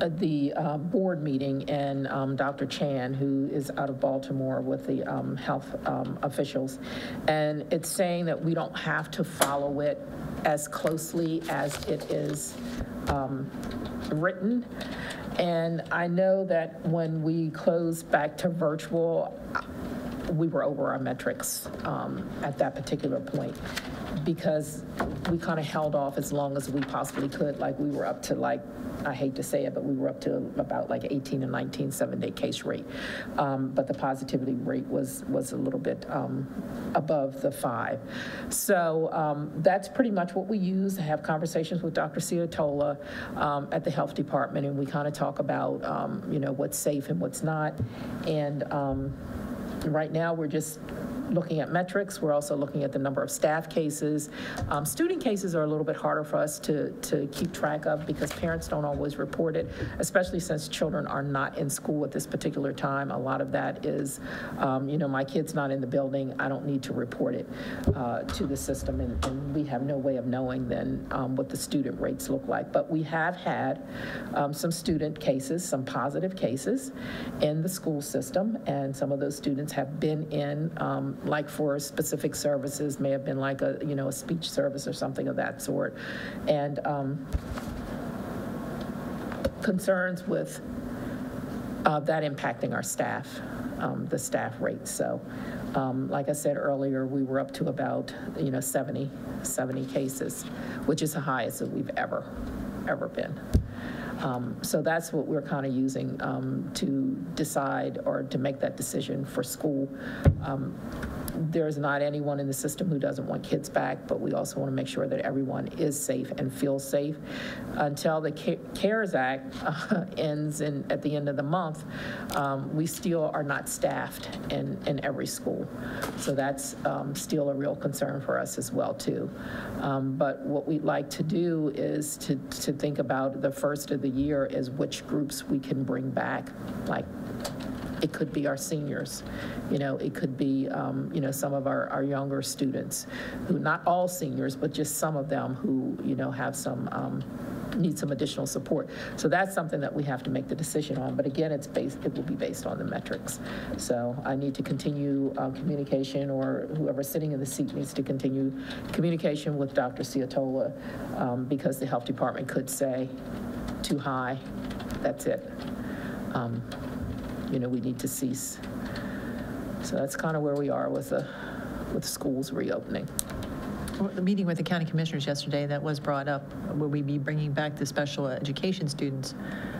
uh, the uh, board meeting and um, Dr. Chan, who is out of Baltimore with the um, health um, officials. And it's saying that we don't have to follow it as closely as it is um, written. And I know that when we closed back to virtual, we were over our metrics um, at that particular point because we kind of held off as long as we possibly could. Like we were up to like, I hate to say it, but we were up to about like 18 and 19 seven-day case rate. Um, But the positivity rate was, was a little bit um, above the five. So um, that's pretty much what we use, I have conversations with Dr. Ciotola um, at the Health Department, and we kind of talk about, um, you know, what's safe and what's not. And um, Right now, we're just looking at metrics. We're also looking at the number of staff cases. Um, Student cases are a little bit harder for us to, to keep track of because parents don't always report it, especially since children are not in school at this particular time. A lot of that is, um, you know, my kid's not in the building, I don't need to report it uh, to the system, and, and we have no way of knowing then um, what the student rates look like. But we have had um, some student cases, some positive cases in the school system, and some of those students have been in, um, like for specific services, may have been like a, you know, a speech service or something of that sort. And um, concerns with uh, that impacting our staff, um, the staff rate. So, um, like I said earlier, we were up to about, you know, 70, 70 cases, which is the highest that we've ever, ever been. Um, So that's what we're kind of using um, to decide or to make that decision for school. Um, There's not anyone in the system who doesn't want kids back, but we also want to make sure that everyone is safe and feels safe. Until the CARES Act uh, ends in, at the end of the month, um, we still are not staffed in, in every school. So that's um, still a real concern for us as well, too. Um, But what we'd like to do is to, to think about the first of the year is which groups we can bring back, like it could be our seniors, you know, it could be, um, you know, some of our, our younger students, who, not all seniors, but just some of them who, you know, have some, um, need some additional support. So that's something that we have to make the decision on, but again, it's based, it will be based on the metrics. So I need to continue uh, communication, or whoever's sitting in the seat needs to continue communication with Dr. Ciotola, um, because the health department could say, too high, that's it. Um, you know, we need to cease. So that's kind of where we are with the, with schools reopening. The meeting with the county commissioners yesterday, that was brought up, will we be bringing back the special education students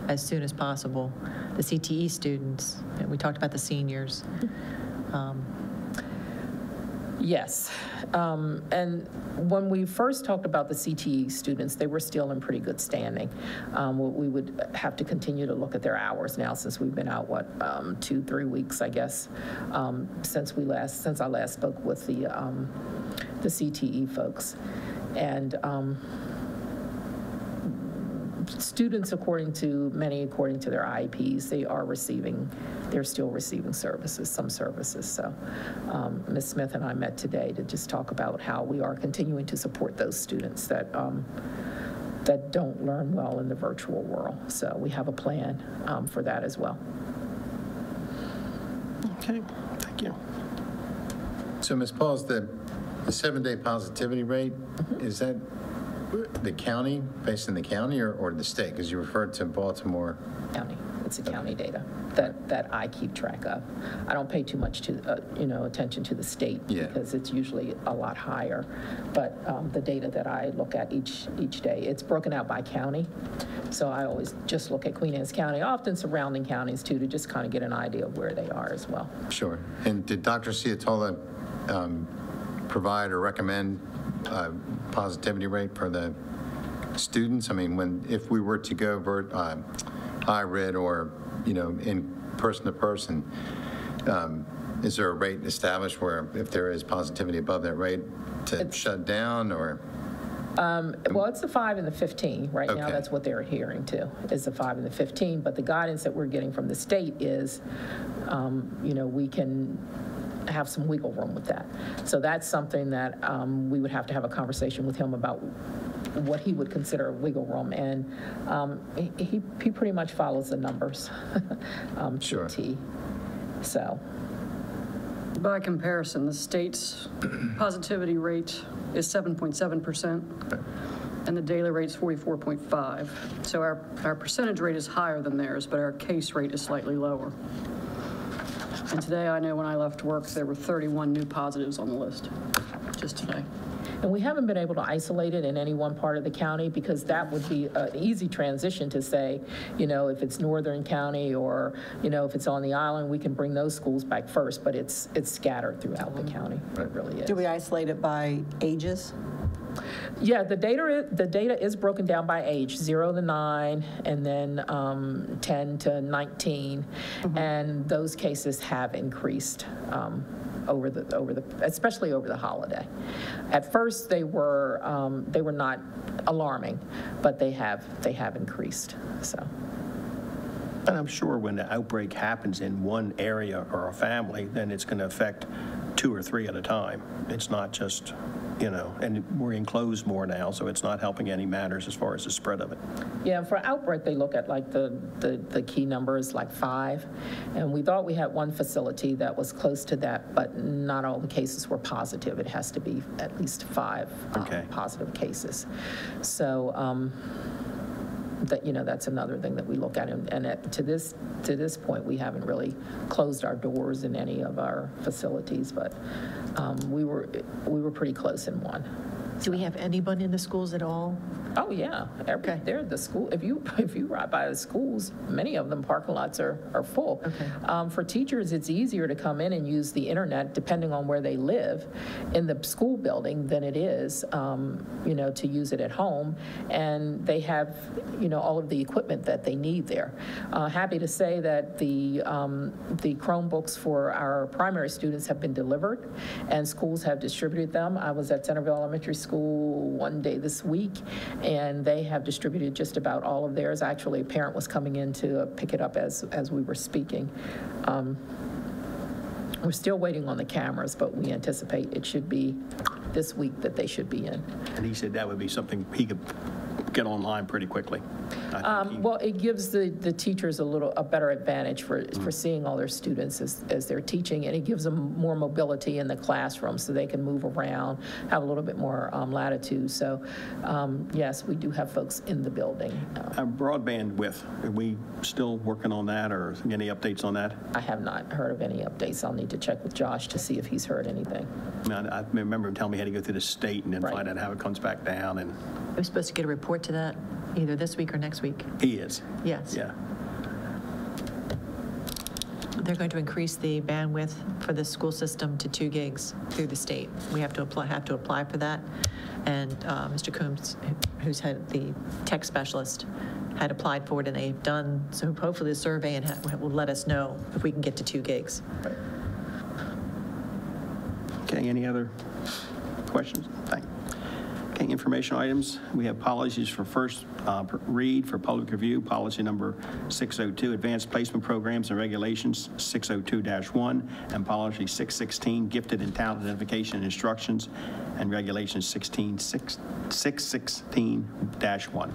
as soon as possible? The CTE students, and we talked about the seniors. Um, Yes. Um, And when we first talked about the CTE students, they were still in pretty good standing. Um, we- would have to continue to look at their hours now, since we've been out, what, um, two, three weeks, I guess, um, since we last, since I last spoke with the, um, the CTE folks. And um, students, according to, many according to their IEPs, they are receiving, they're still receiving services, some services. So um, Ms. Smith and I met today to just talk about how we are continuing to support those students that, um, that don't learn well in the virtual world. So we have a plan um, for that as well. Okay, thank you. So, Ms. Pauls, the, the seven-day positivity rate, is that the county, based in the county or, or the state? Because you referred to Baltimore. County, it's the county data that, that I keep track of. I don't pay too much to, uh, you know, attention to the state Yeah. because it's usually a lot higher. But um, the data that I look at each, each day, it's broken out by county. So I always just look at Queen Anne's County, often surrounding counties too, to just kind of get an idea of where they are as well. Sure. And did Dr. Ciotola um, provide or recommend uh, positivity rate for the students? I mean, when, if we were to go vert, uh, hybrid or, you know, in person to person, um, is there a rate established where if there is positivity above that rate to shut down or? Well, it's the five and the 15. Right now, that's what they're adhering to, is the five and the 15. But the guidance that we're getting from the state is, um, you know, we can have some wiggle room with that. So that's something that um, we would have to have a conversation with him about what he would consider wiggle room. And um, he, he he pretty much follows the numbers um, Sure. a T. So, By comparison, the state's positivity rate is 7.7%, and the daily rate is 44.5. So our, our percentage rate is higher than theirs, but our case rate is slightly lower. And today, I know when I left work, there were 31 new positives on the list, just today. And we haven't been able to isolate it in any one part of the county because that would be an easy transition to say, you know, if it's Northern County or, you know, if it's on the island, we can bring those schools back first, but it's, it's scattered throughout the county. It really is. Do we isolate it by ages? Yeah, the data, the data is broken down by age, zero to nine, and then um, 10 to 19. And those cases have increased um, over the, over the, especially over the holiday. At first, they were, um, they were not alarming, but they have, they have increased, so. And I'm sure when the outbreak happens in one area or a family, then it's going to affect two or three at a time. It's not just, you know, and we're enclosed more now, so it's not helping any matters as far as the spread of it. Yeah, for outbreak, they look at like the, the, the key number is like five. And we thought we had one facility that was close to that, but not all the cases were positive. It has to be at least five um, positive cases. So, um, that, you know, that's another thing that we look at. And and at, to this, to this point, we haven't really closed our doors in any of our facilities, but um, we were, we were pretty close in one. Do we have anyone in the schools at all? Oh, yeah. Every, they're the school, if you, if you ride by the schools, many of them parking lots are, are full. Okay. Um, For teachers, it's easier to come in and use the internet, depending on where they live, in the school building than it is, um, you know, to use it at home. And they have, you know, all of the equipment that they need there. Uh, Happy to say that the, um, the Chromebooks for our primary students have been delivered, and schools have distributed them. I was at Centreville Elementary School one day this week, and they have distributed just about all of theirs. Actually, a parent was coming in to pick it up as, as we were speaking. Um, We're still waiting on the cameras, but we anticipate it should be this week that they should be in. And he said that would be something he could get online pretty quickly. I think he- Um, Well, it gives the, the teachers a little, a better advantage for, for seeing all their students as, as they're teaching, and it gives them more mobility in the classroom, so they can move around, have a little bit more um, latitude. So, um, yes, we do have folks in the building. Uh, Broadband width, are we still working on that, or any updates on that? I have not heard of any updates. I'll need to check with Josh to see if he's heard anything. I I I remember him telling me he had to go through the state and then Right. find out how it comes back down, and We're supposed to get a report to that either this week or next week. he is. Yes. Yeah. They're going to increase the bandwidth for the school system to two gigs through the state. We have to apply, have to apply for that. And uh, Mr. Coombs, who's had the tech specialist, had applied for it, and they've done, so hopefully the survey and ha- will let us know if we can get to two gigs. Okay, any other questions? Thank Okay, information items. We have policies for first uh, read for public review, policy number 602, advanced placement programs and regulations 602-1, and policy 616, gifted and talent identification instructions, and regulations 16, 6 616-1.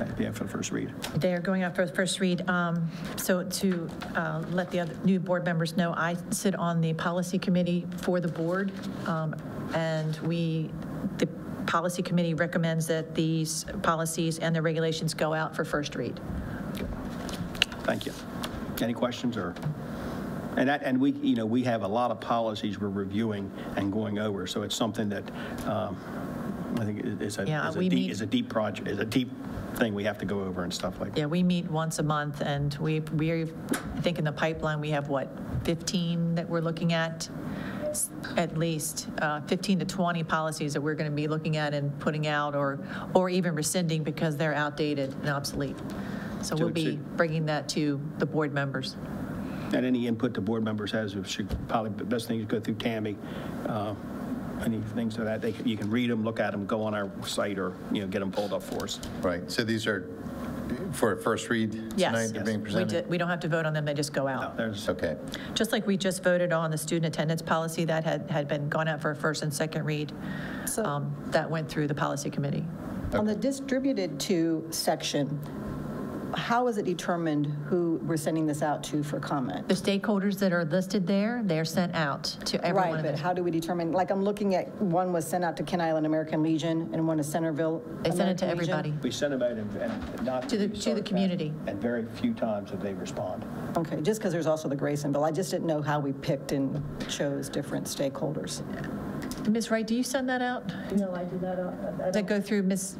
Okay, if you for the first read. They are going out for the first read. Um, So to uh, let the other new board members know, I sit on the policy committee for the board, um, and we, the policy committee recommends that these policies and the regulations go out for first read. Thank you. Any questions or? And that, and we, you know, we have a lot of policies we're reviewing and going over, so it's something that um, I think is a, Yeah, is a deep, meet- is a deep project, is a deep thing we have to go over and stuff like that. Yeah, we meet once a month, and we, we're, I think in the pipeline, we have, what, 15 that we're looking at? S- At least uh, 15 to 20 policies that we're going to be looking at and putting out, or, or even rescinding because they're outdated and obsolete. So So we'll be it's bringing that to the board members. And any input the board members has, should probably, the best thing is go through Tammy. uh, Any things like that, they, you can read them, look at them, go on our site, or, you know, get them pulled up for us. Right, so these are for a first read Yes. tonight, they're being We presented? did- We don't have to vote on them, they just go out. There's, Okay, Just like we just voted on the student attendance policy that had, had been gone out for a first and second read. So- Um, That went through the policy committee. On the distributed to section, how is it determined who we're sending this out to for comment? The stakeholders that are listed there, they're sent out to every one Right, but how do we determine, like, I'm looking at, one was sent out to Kent Island American Legion, and one to Centreville They send it to Legion. everybody. we send them out and- and not. To the- to the community. And very few times have they respond. Okay, just because there's also the Graysonville, I just didn't know how we picked and chose different stakeholders. Ms. Wright, do you send that out? No, I do not, uh, Does that go through Ms.,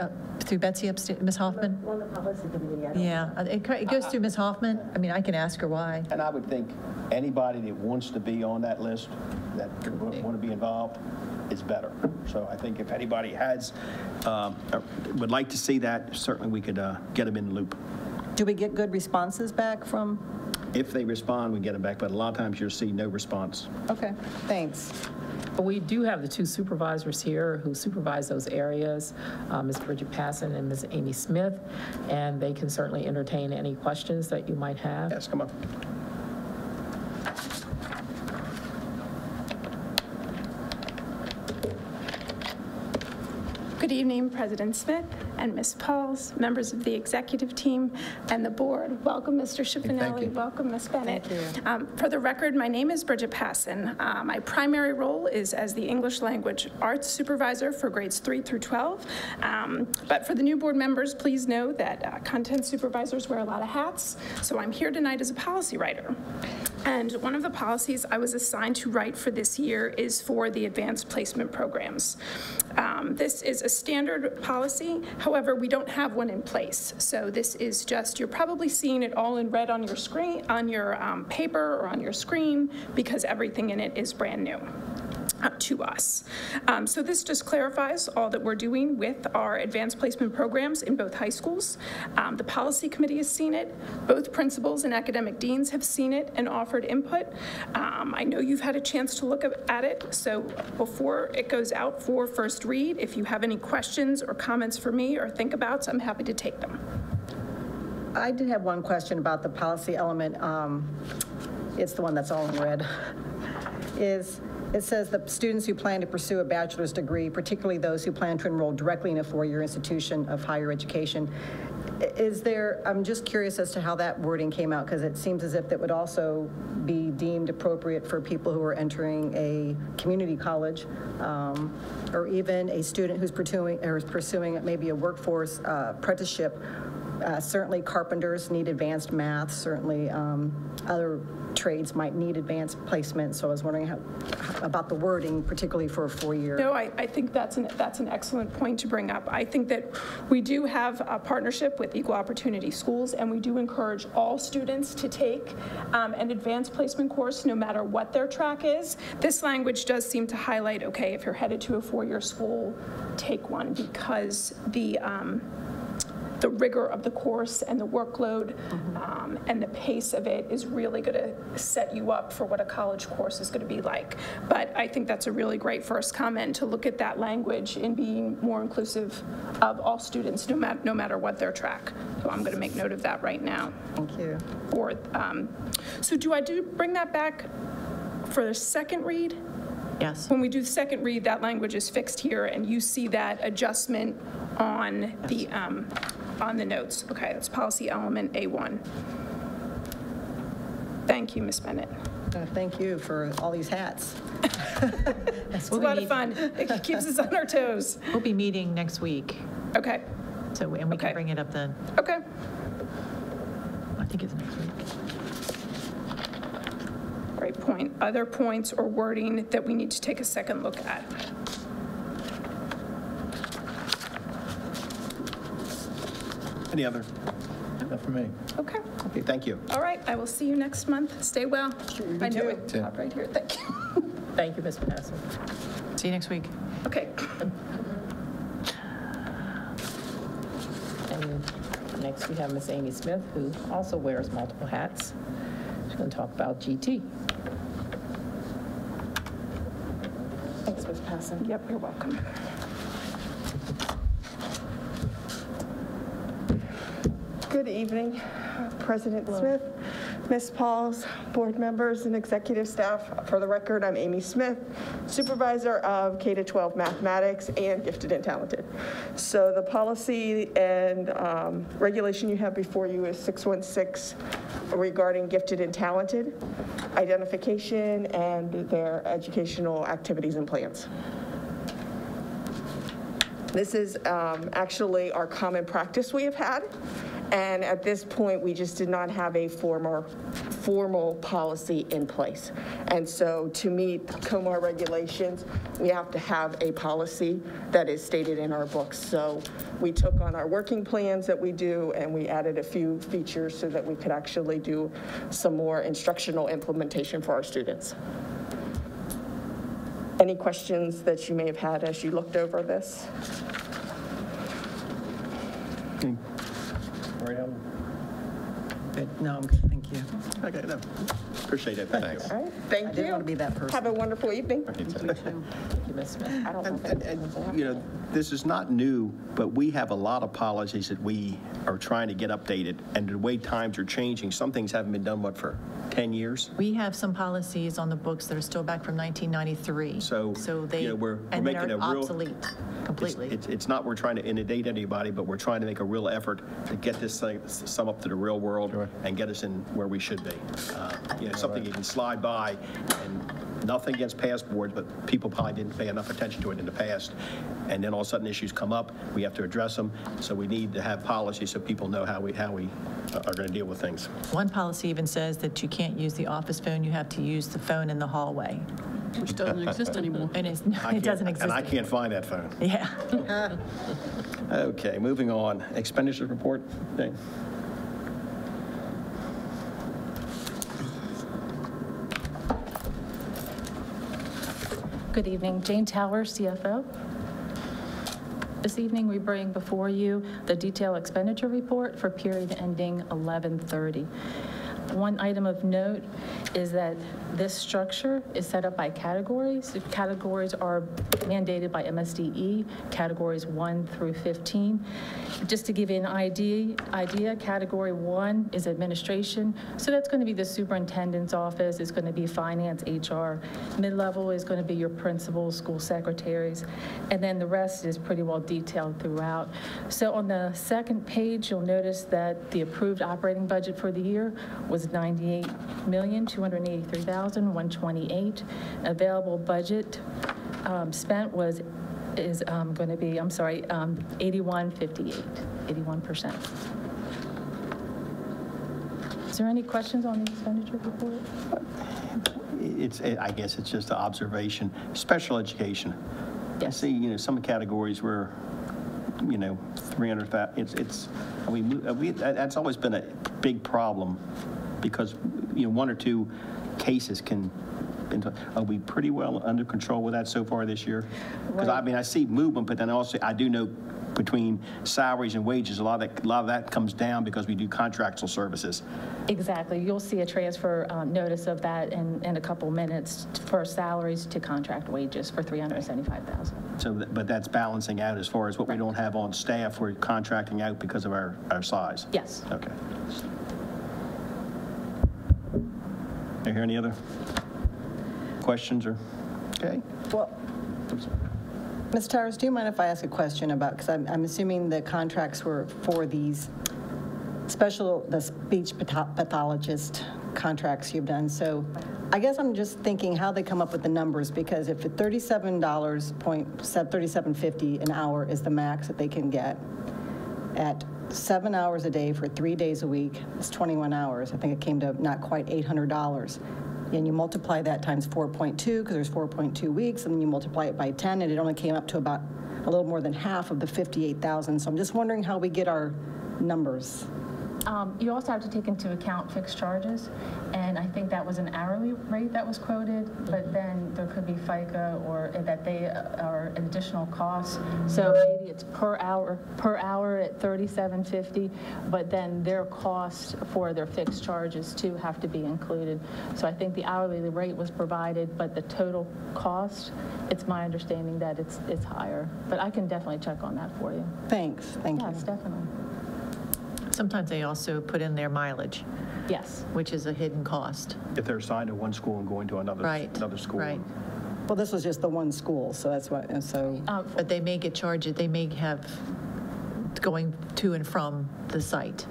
uh, through Betsy upstairs, Ms. Hoffman? on the policy committee, I don't. Yeah, uh, it it goes through Ms. Hoffman. I mean, I can ask her why. And I would think anybody that wants to be on that list, that want to be involved, is better. So I think if anybody has, um, or would like to see that, certainly we could uh, get them in the loop. Do we get good responses back from, If they respond, we get them back, but a lot of times you'll see no response. okay, thanks. But we do have the two supervisors here who supervise those areas, uh, Ms. Bridget Passon and Ms. Amy Smith, and they can certainly entertain any questions that you might have. Yes, come on. Good evening, President Smith and Ms. Pauls, members of the executive team, and the board. Welcome, Mr. Schifanelli. you. Welcome, Ms. Bennett. Um, For the record, my name is Bridget Passon. Uh, My primary role is as the English Language Arts Supervisor for grades 3 through 12. Um, But for the new board members, please know that uh, content supervisors wear a lot of hats, so I'm here tonight as a policy writer. And one of the policies I was assigned to write for this year is for the advanced placement programs. Um, This is a standard policy, however, we don't have one in place. So this is just, you're probably seeing it all in red on your screen, on your um, paper or on your screen, because everything in it is brand new to us. Um, So this just clarifies all that we're doing with our advanced placement programs in both high schools. Um, The policy committee has seen it, both principals and academic deans have seen it and offered input. Um, I know you've had a chance to look at it, so before it goes out for first read, if you have any questions or comments for me or think about, I'm happy to take them. I did have one question about the policy element. Um, It's the one that's all in red. Is, it says that students who plan to pursue a bachelor's degree, particularly those who plan to enroll directly in a four-year institution of higher education, is there, I'm just curious as to how that wording came out, because it seems as if that would also be deemed appropriate for people who are entering a community college, um, or even a student who's pursuing, or is pursuing maybe a workforce uh, apprenticeship uh, Certainly carpenters need advanced math, certainly um, other trades might need advanced placement, so I was wondering how, about the wording, particularly for a four-year. No, I, I think that's an, that's an excellent point to bring up. I think that we do have a partnership with Equal Opportunity Schools, and we do encourage all students to take um, an advanced placement course, no matter what their track is. This language does seem to highlight, okay, if you're headed to a four-year school, take one, because the, um, the rigor of the course and the workload um, and the pace of it is really going to set you up for what a college course is going to be like. But I think that's a really great first comment to look at that language in being more inclusive of all students, no matter, no matter what their track. So I'm going to make note of that right now. Thank you. Or, um, so do I do, bring that back for the second read? Yes. When we do the second read, that language is fixed here, and you see that adjustment on the, um, on the notes. Okay, that's policy element A1. Thank you, Ms. Bennett. Uh, Thank you for all these hats. It's a lot of fun. It keeps us on our toes. We'll be meeting next week, Okay, so, and we Okay. can bring it up then. okay. I think it's next week. Great point. Other points or wording that we need to take a second look at? Any other? Not for me. Okay, Okay, thank you. all right, I will see you next month. Stay well. I know it, too. Top right here, thank you. Thank you, Ms. Passon. See you next week. Okay. And next, we have Ms. Amy Smith, who also wears multiple hats. She's going to talk about GT. Thanks, Ms. Passon. Yep, you're welcome. Good evening, President Smith, Ms. Pauls, board members, and executive staff. For the record, I'm Amy Smith, Supervisor of K-12 Mathematics and Gifted and Talented. So the policy and um, regulation you have before you is 616 regarding gifted and talented, identification, and their educational activities and plans. This is um, actually our common practice we have had, and at this point, we just did not have a formal, formal policy in place. And so to meet COMAR regulations, we have to have a policy that is stated in our books. So we took on our working plans that we do, and we added a few features so that we could actually do some more instructional implementation for our students. Any questions that you may have had as you looked over this? Okay. Right, Ellen? Good, no, I'm good, thank you. Okay, no, appreciate it, thank you. All right, thank you. I didn't want to be that person. Have a wonderful evening. Thank you, Ms. Smith, I don't know if And, and, you know, this is not new, but we have a lot of policies that we are trying to get updated, and the way times are changing, some things haven't been done, what, for 10 years? We have some policies on the books that are still back from 1993. So, So they, you know, we're- we're and making they're a real- obsolete It's- completely. It's, it's not we're trying to inundate anybody, but we're trying to make a real effort to get this thing, sum up to the real world and get us in where we should be. Uh, You know, something you can slide by, and nothing against past boards, but people probably didn't pay enough attention to it in the past. And then all of a sudden, issues come up, we have to address them, so we need to have policies so people know how we, how we are going to deal with things. One policy even says that you can't use the office phone, you have to use the phone in the hallway. Which doesn't exist anymore. And it's, I it doesn't exist. And I can't find that phone. Yeah. Okay, moving on. Expenditures report, Dane? Good evening, Jane Tower, CFO. This evening, we bring before you the detailed expenditure report for period ending 11/30. One item of note is that this structure is set up by categories. Categories are mandated by MSDE, categories 1 through 15. Just to give you an idea, idea, category 1 is administration, so that's going to be the superintendent's office, it's going to be finance, HR. Mid-level is going to be your principals, school secretaries, and then the rest is pretty well detailed throughout. So on the second page, you'll notice that the approved operating budget for the year was 98283128 Available budget um, spent was, is going to be, I'm sorry, um, 8158, 81%. Is there any questions on the expenditure report? It's, I guess it's just an observation. Special education. I see, you know, some categories where, you know, 300, it's, it's, I mean, we, that's always been a big problem because, you know, one or two cases can, are we pretty well under control with that so far this year? Because I mean, I see movement, but then also, I do know between salaries and wages, a lot of, that- a lot of that comes down because we do contractual services. Exactly. You'll see a transfer um, notice of that in, in a couple minutes for salaries to contract wages for 375000 So, but that's balancing out as far as what we don't have on staff, we're contracting out because of our, our size. Yes. Okay. Are there any other questions or, okay? Well, Ms. Towers, do you mind if I ask a question about, because I'm, I'm assuming the contracts were for these special, the speech pathologist contracts you've done. So I guess I'm just thinking how they come up with the numbers, because if at $37 point, said 37.50 an hour is the max that they can get, at seven hours a day for three days a week, it's 21 hours. I think it came to not quite $800. And you multiply that times 4.2, because there's 4.2 weeks, and then you multiply it by 10, and it only came up to about a little more than half of the 58,000. So I'm just wondering how we get our numbers. Um, You also have to take into account fixed charges, and I think that was an hourly rate that was quoted, but then there could be FICA or that they are an additional cost. So maybe it's per hour, per hour at 37.50, but then their costs for their fixed charges too have to be included. So I think the hourly rate was provided, but the total cost, it's my understanding that it's, it's higher. But I can definitely check on that for you. Thanks, thank you. Yes, definitely. Sometimes they also put in their mileage, Yes. which is a hidden cost. If they're assigned to one school and going to another, Right, another school. right. Well, this was just the one school, so that's what, and so, uh, But they may get charged, they may have going to and from the site.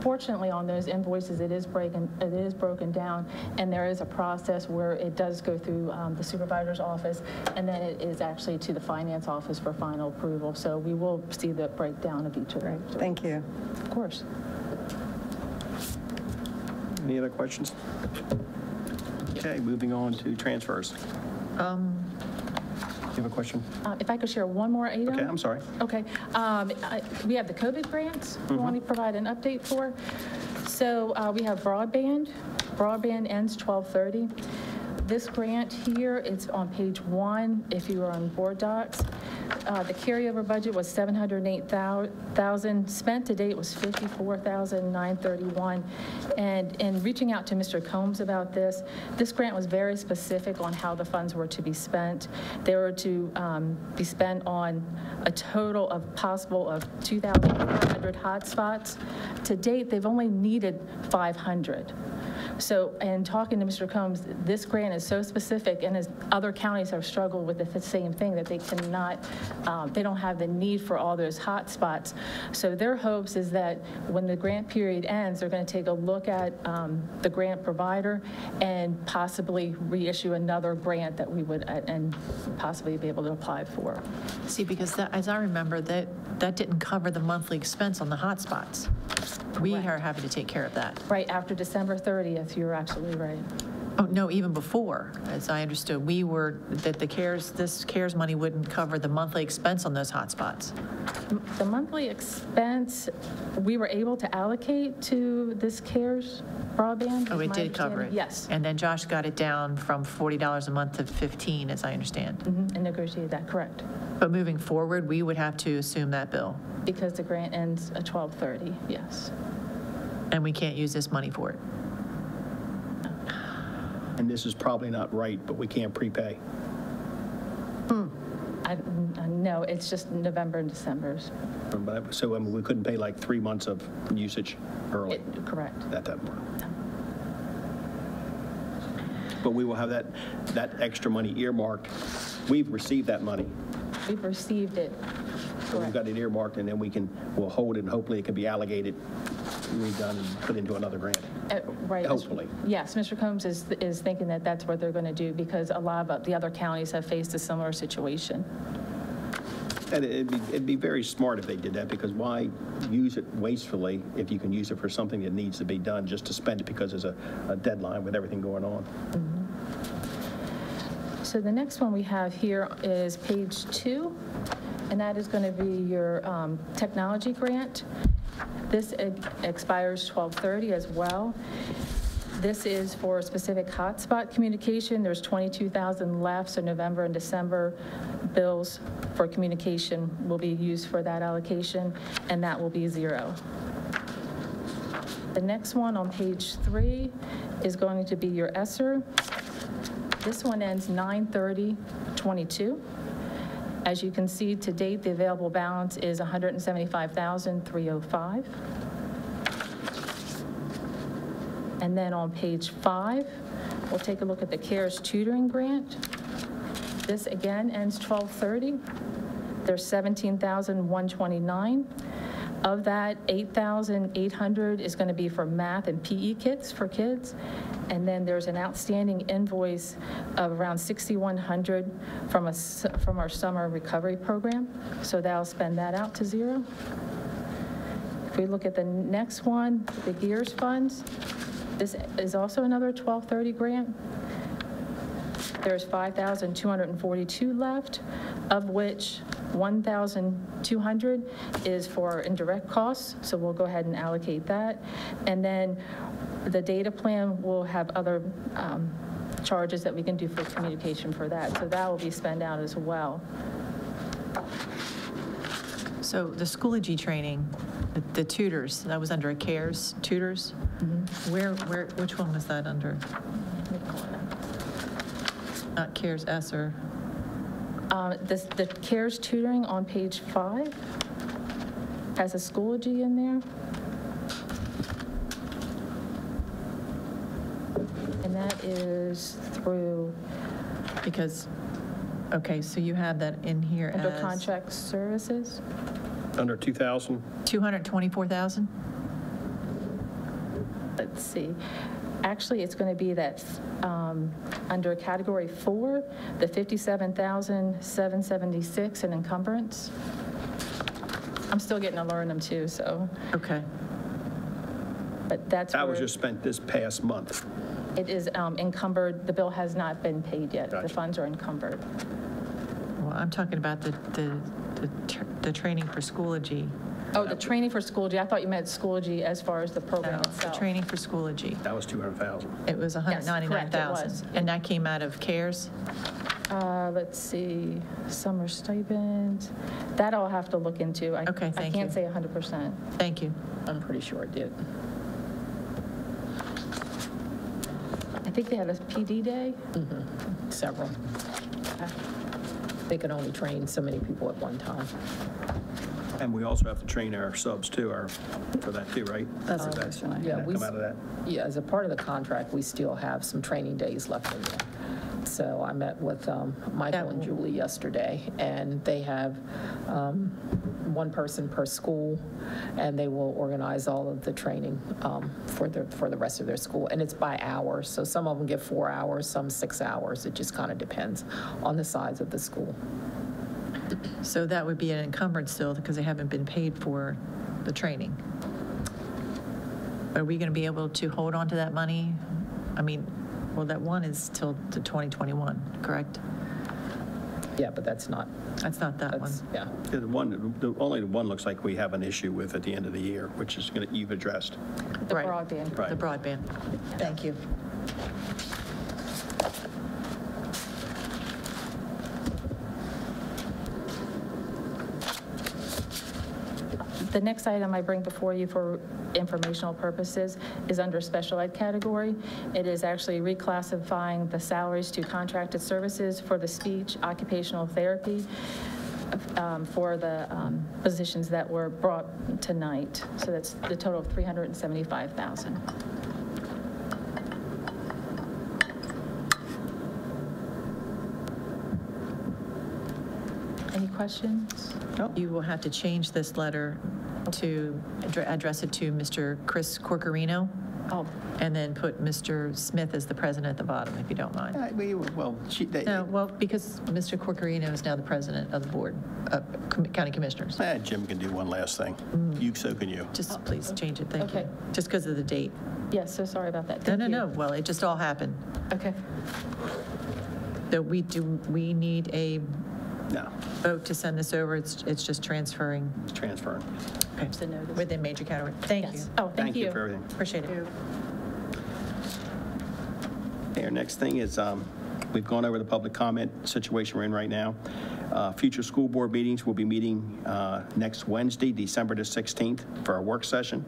Fortunately, on those invoices, it is breaking, it is broken down, and there is a process where it does go through um, the supervisor's office, and then it is actually to the finance office for final approval. So we will see the breakdown of each of them. thank you. Of course. Any other questions? Okay, moving on to transfers. Um, You have a question? Uh, If I could share one more item? Okay, I'm sorry. Okay. Um, I- We have the COVID grants we want to provide an update for. So uh, we have broadband. Broadband ends 12/30. This grant here, it's on page one, if you are on board docs. uh, the carryover budget was 708,000. Spent to date was 54,931. And in reaching out to Mr. Combs about this, this grant was very specific on how the funds were to be spent. They were to um, be spent on a total of possible of 2,400 hotspots. To date, they've only needed 500. So, in talking to Mr. Combs, this grant is so specific, and as other counties have struggled with the same thing, that they cannot, um, they don't have the need for all those hot spots. So their hopes is that when the grant period ends, they're going to take a look at um, the grant provider and possibly reissue another grant that we would, uh, and possibly be able to apply for. See, because that, as I remember, that, that didn't cover the monthly expense on the hotspots. We are having to take care of that. Right, after December 30th, you're absolutely right. Oh, no, even before, as I understood, we were, that the CARES, this CARES money wouldn't cover the monthly expense on those hotspots. The monthly expense, we were able to allocate to this CARES broadband? Oh, it did cover it? Yes, And then Josh got it down from $40 a month to 15, as I understand. Mm -hmm, and negotiated that, correct. But moving forward, we would have to assume that bill, Because the grant ends at 12:30, yes. and we can't use this money for it. And this is probably not right, but we can't prepay. Hmm. I, I- no, it's just November and December's, But- So we couldn't pay like three months of usage early It- correct. at that point. But we will have that, that extra money earmarked. We've received that money. We've received it, So we've got it earmarked, and then we can, we'll hold it, and hopefully it can be allocated, redone, and put into another grant. Uh, right. Hopefully. Yes, Mr. Combs is, is thinking that that's what they're going to do because a lot of the other counties have faced a similar situation. And it'd be, it'd be very smart if they did that, because why use it wastefully if you can use it for something that needs to be done, just to spend it because there's a, a deadline with everything going on? So the next one we have here is page two, and that is going to be your um, technology grant. This expires 12/30 as well. This is for specific hotspot communication. There's 22,000 left, so November and December bills for communication will be used for that allocation, and that will be zero. The next one on page three is going to be your ESSER. This one ends 9/30/22. As you can see, to date, the available balance is 175,305. And then on page five, we'll take a look at the CARES tutoring grant. This again ends 12/30. There's 17,129. Of that, 8,800 is going to be for math and PE kits for kids. And then there's an outstanding invoice of around 6,100 from from our summer recovery program. So that'll spend that out to zero. If we look at the next one, the Gears funds, this is also another 1230 grant. There's 5,242 left, of which 1,200 is for indirect costs, so we'll go ahead and allocate that. And then the data plan will have other um, charges that we can do for communication for that, so that will be spent out as well. So the Schoology training, the- the tutors, that was under a CARES tutors? Where, where, which one was that under? Not CARES ESSER. Uh, this- The CARES tutoring on page five has a Schoology in there. And that is through, Because, okay, so you have that in here under as contract services. Under 2,000? 224,000? Let's see. Actually, it's going to be that, um, under category four, the 57,776 in encumbrance. I'm still getting to learn them too, so, Okay. but that's That was where just spent this past month. it is um, encumbered, the bill has not been paid yet. The Gotcha. funds are encumbered. Well, I'm talking about the, the, the tr- the training for Schoology. Oh, the training for Schoology, I thought you meant Schoology as far as the program No, the itself. training for Schoology. That was 200,000. It was correct, it 199,000. was. And that came out of CARES? Uh, Let's see, summer stipends, that I'll have to look into. I- Okay, I can't you. say 100%. Thank you. I'm pretty sure it did. I think they had a PD day? Mhm. Several. They could only train so many people at one time. And we also have to train our subs too, our, for that too, right? That's a Does that- question I can Yeah, that we Come out of that? Yeah, as a part of the contract, we still have some training days left in there. So I met with um, Michael and Julie yesterday, and they have um, one person per school, and they will organize all of the training um, for the, for the rest of their school. And it's by hours, so some of them get four hours, some six hours. It just kind of depends on the size of the school. So that would be an encumbrance still because they haven't been paid for the training. Are we going to be able to hold on to that money? I mean, well, that one is till to 2021, correct? Yeah, but that's not, That's not that one. yeah. Yeah, The one, the, only one looks like we have an issue with at the end of the year, which is going to, you've addressed. The Right. broadband. Right. The broadband. Thank you. The next item I bring before you for informational purposes is under special ed category. It is actually reclassifying the salaries to contracted services for the speech occupational therapy um, for the um, positions that were brought tonight. So that's the total of 375,000. Any questions? No. You will have to change this letter to address it to Mr. Chris Corchiarino. Oh. And then put Mr. Smith as the president at the bottom, if you don't mind. Uh, we- Well, she, they, No, well, because Mr. Corchiarino is now the president of the board, of Com- county commissioners. eh, Jim can do one last thing. You, so can you. Just please change it, thank you. Just because of the date. Yes, so sorry about that. No, Thank no, you. no, well, it just all happened. Okay. So we do, we need a No, vote to send this over, it's, it's just transferring it's transferring. okay, within major category. Thank you. Yes. Oh, thank you. for everything. Appreciate it. Okay, our next thing is, um, we've gone over the public comment situation we're in right now. Uh, Future school board meetings, will be meeting uh, next Wednesday, December the 16th, for our work session.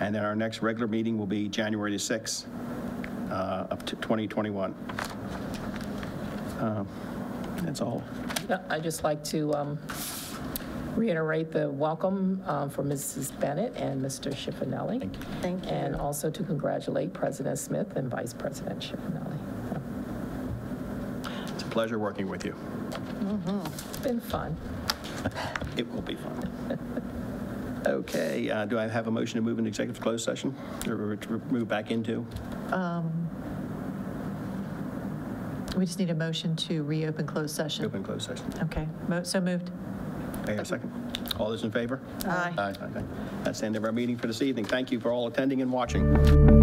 And then our next regular meeting will be January the 6th, uh, up to 2021. Uh, That's all. Yeah, I'd just like to um, reiterate the welcome um, for Mrs. Bennett and Mr. Schifanelli. Thank you. And also to congratulate President Smith and Vice President Schifanelli. It's a pleasure working with you. It's been fun. It will be fun. Okay, uh, do I have a motion to move into executive closed session, or to move back into? We just need a motion to reopen closed session. Open closed session. Okay, Mo- so moved. May I have a second? All those in favor? Aye. Okay. That's the end of our meeting for this evening. Thank you for all attending and watching.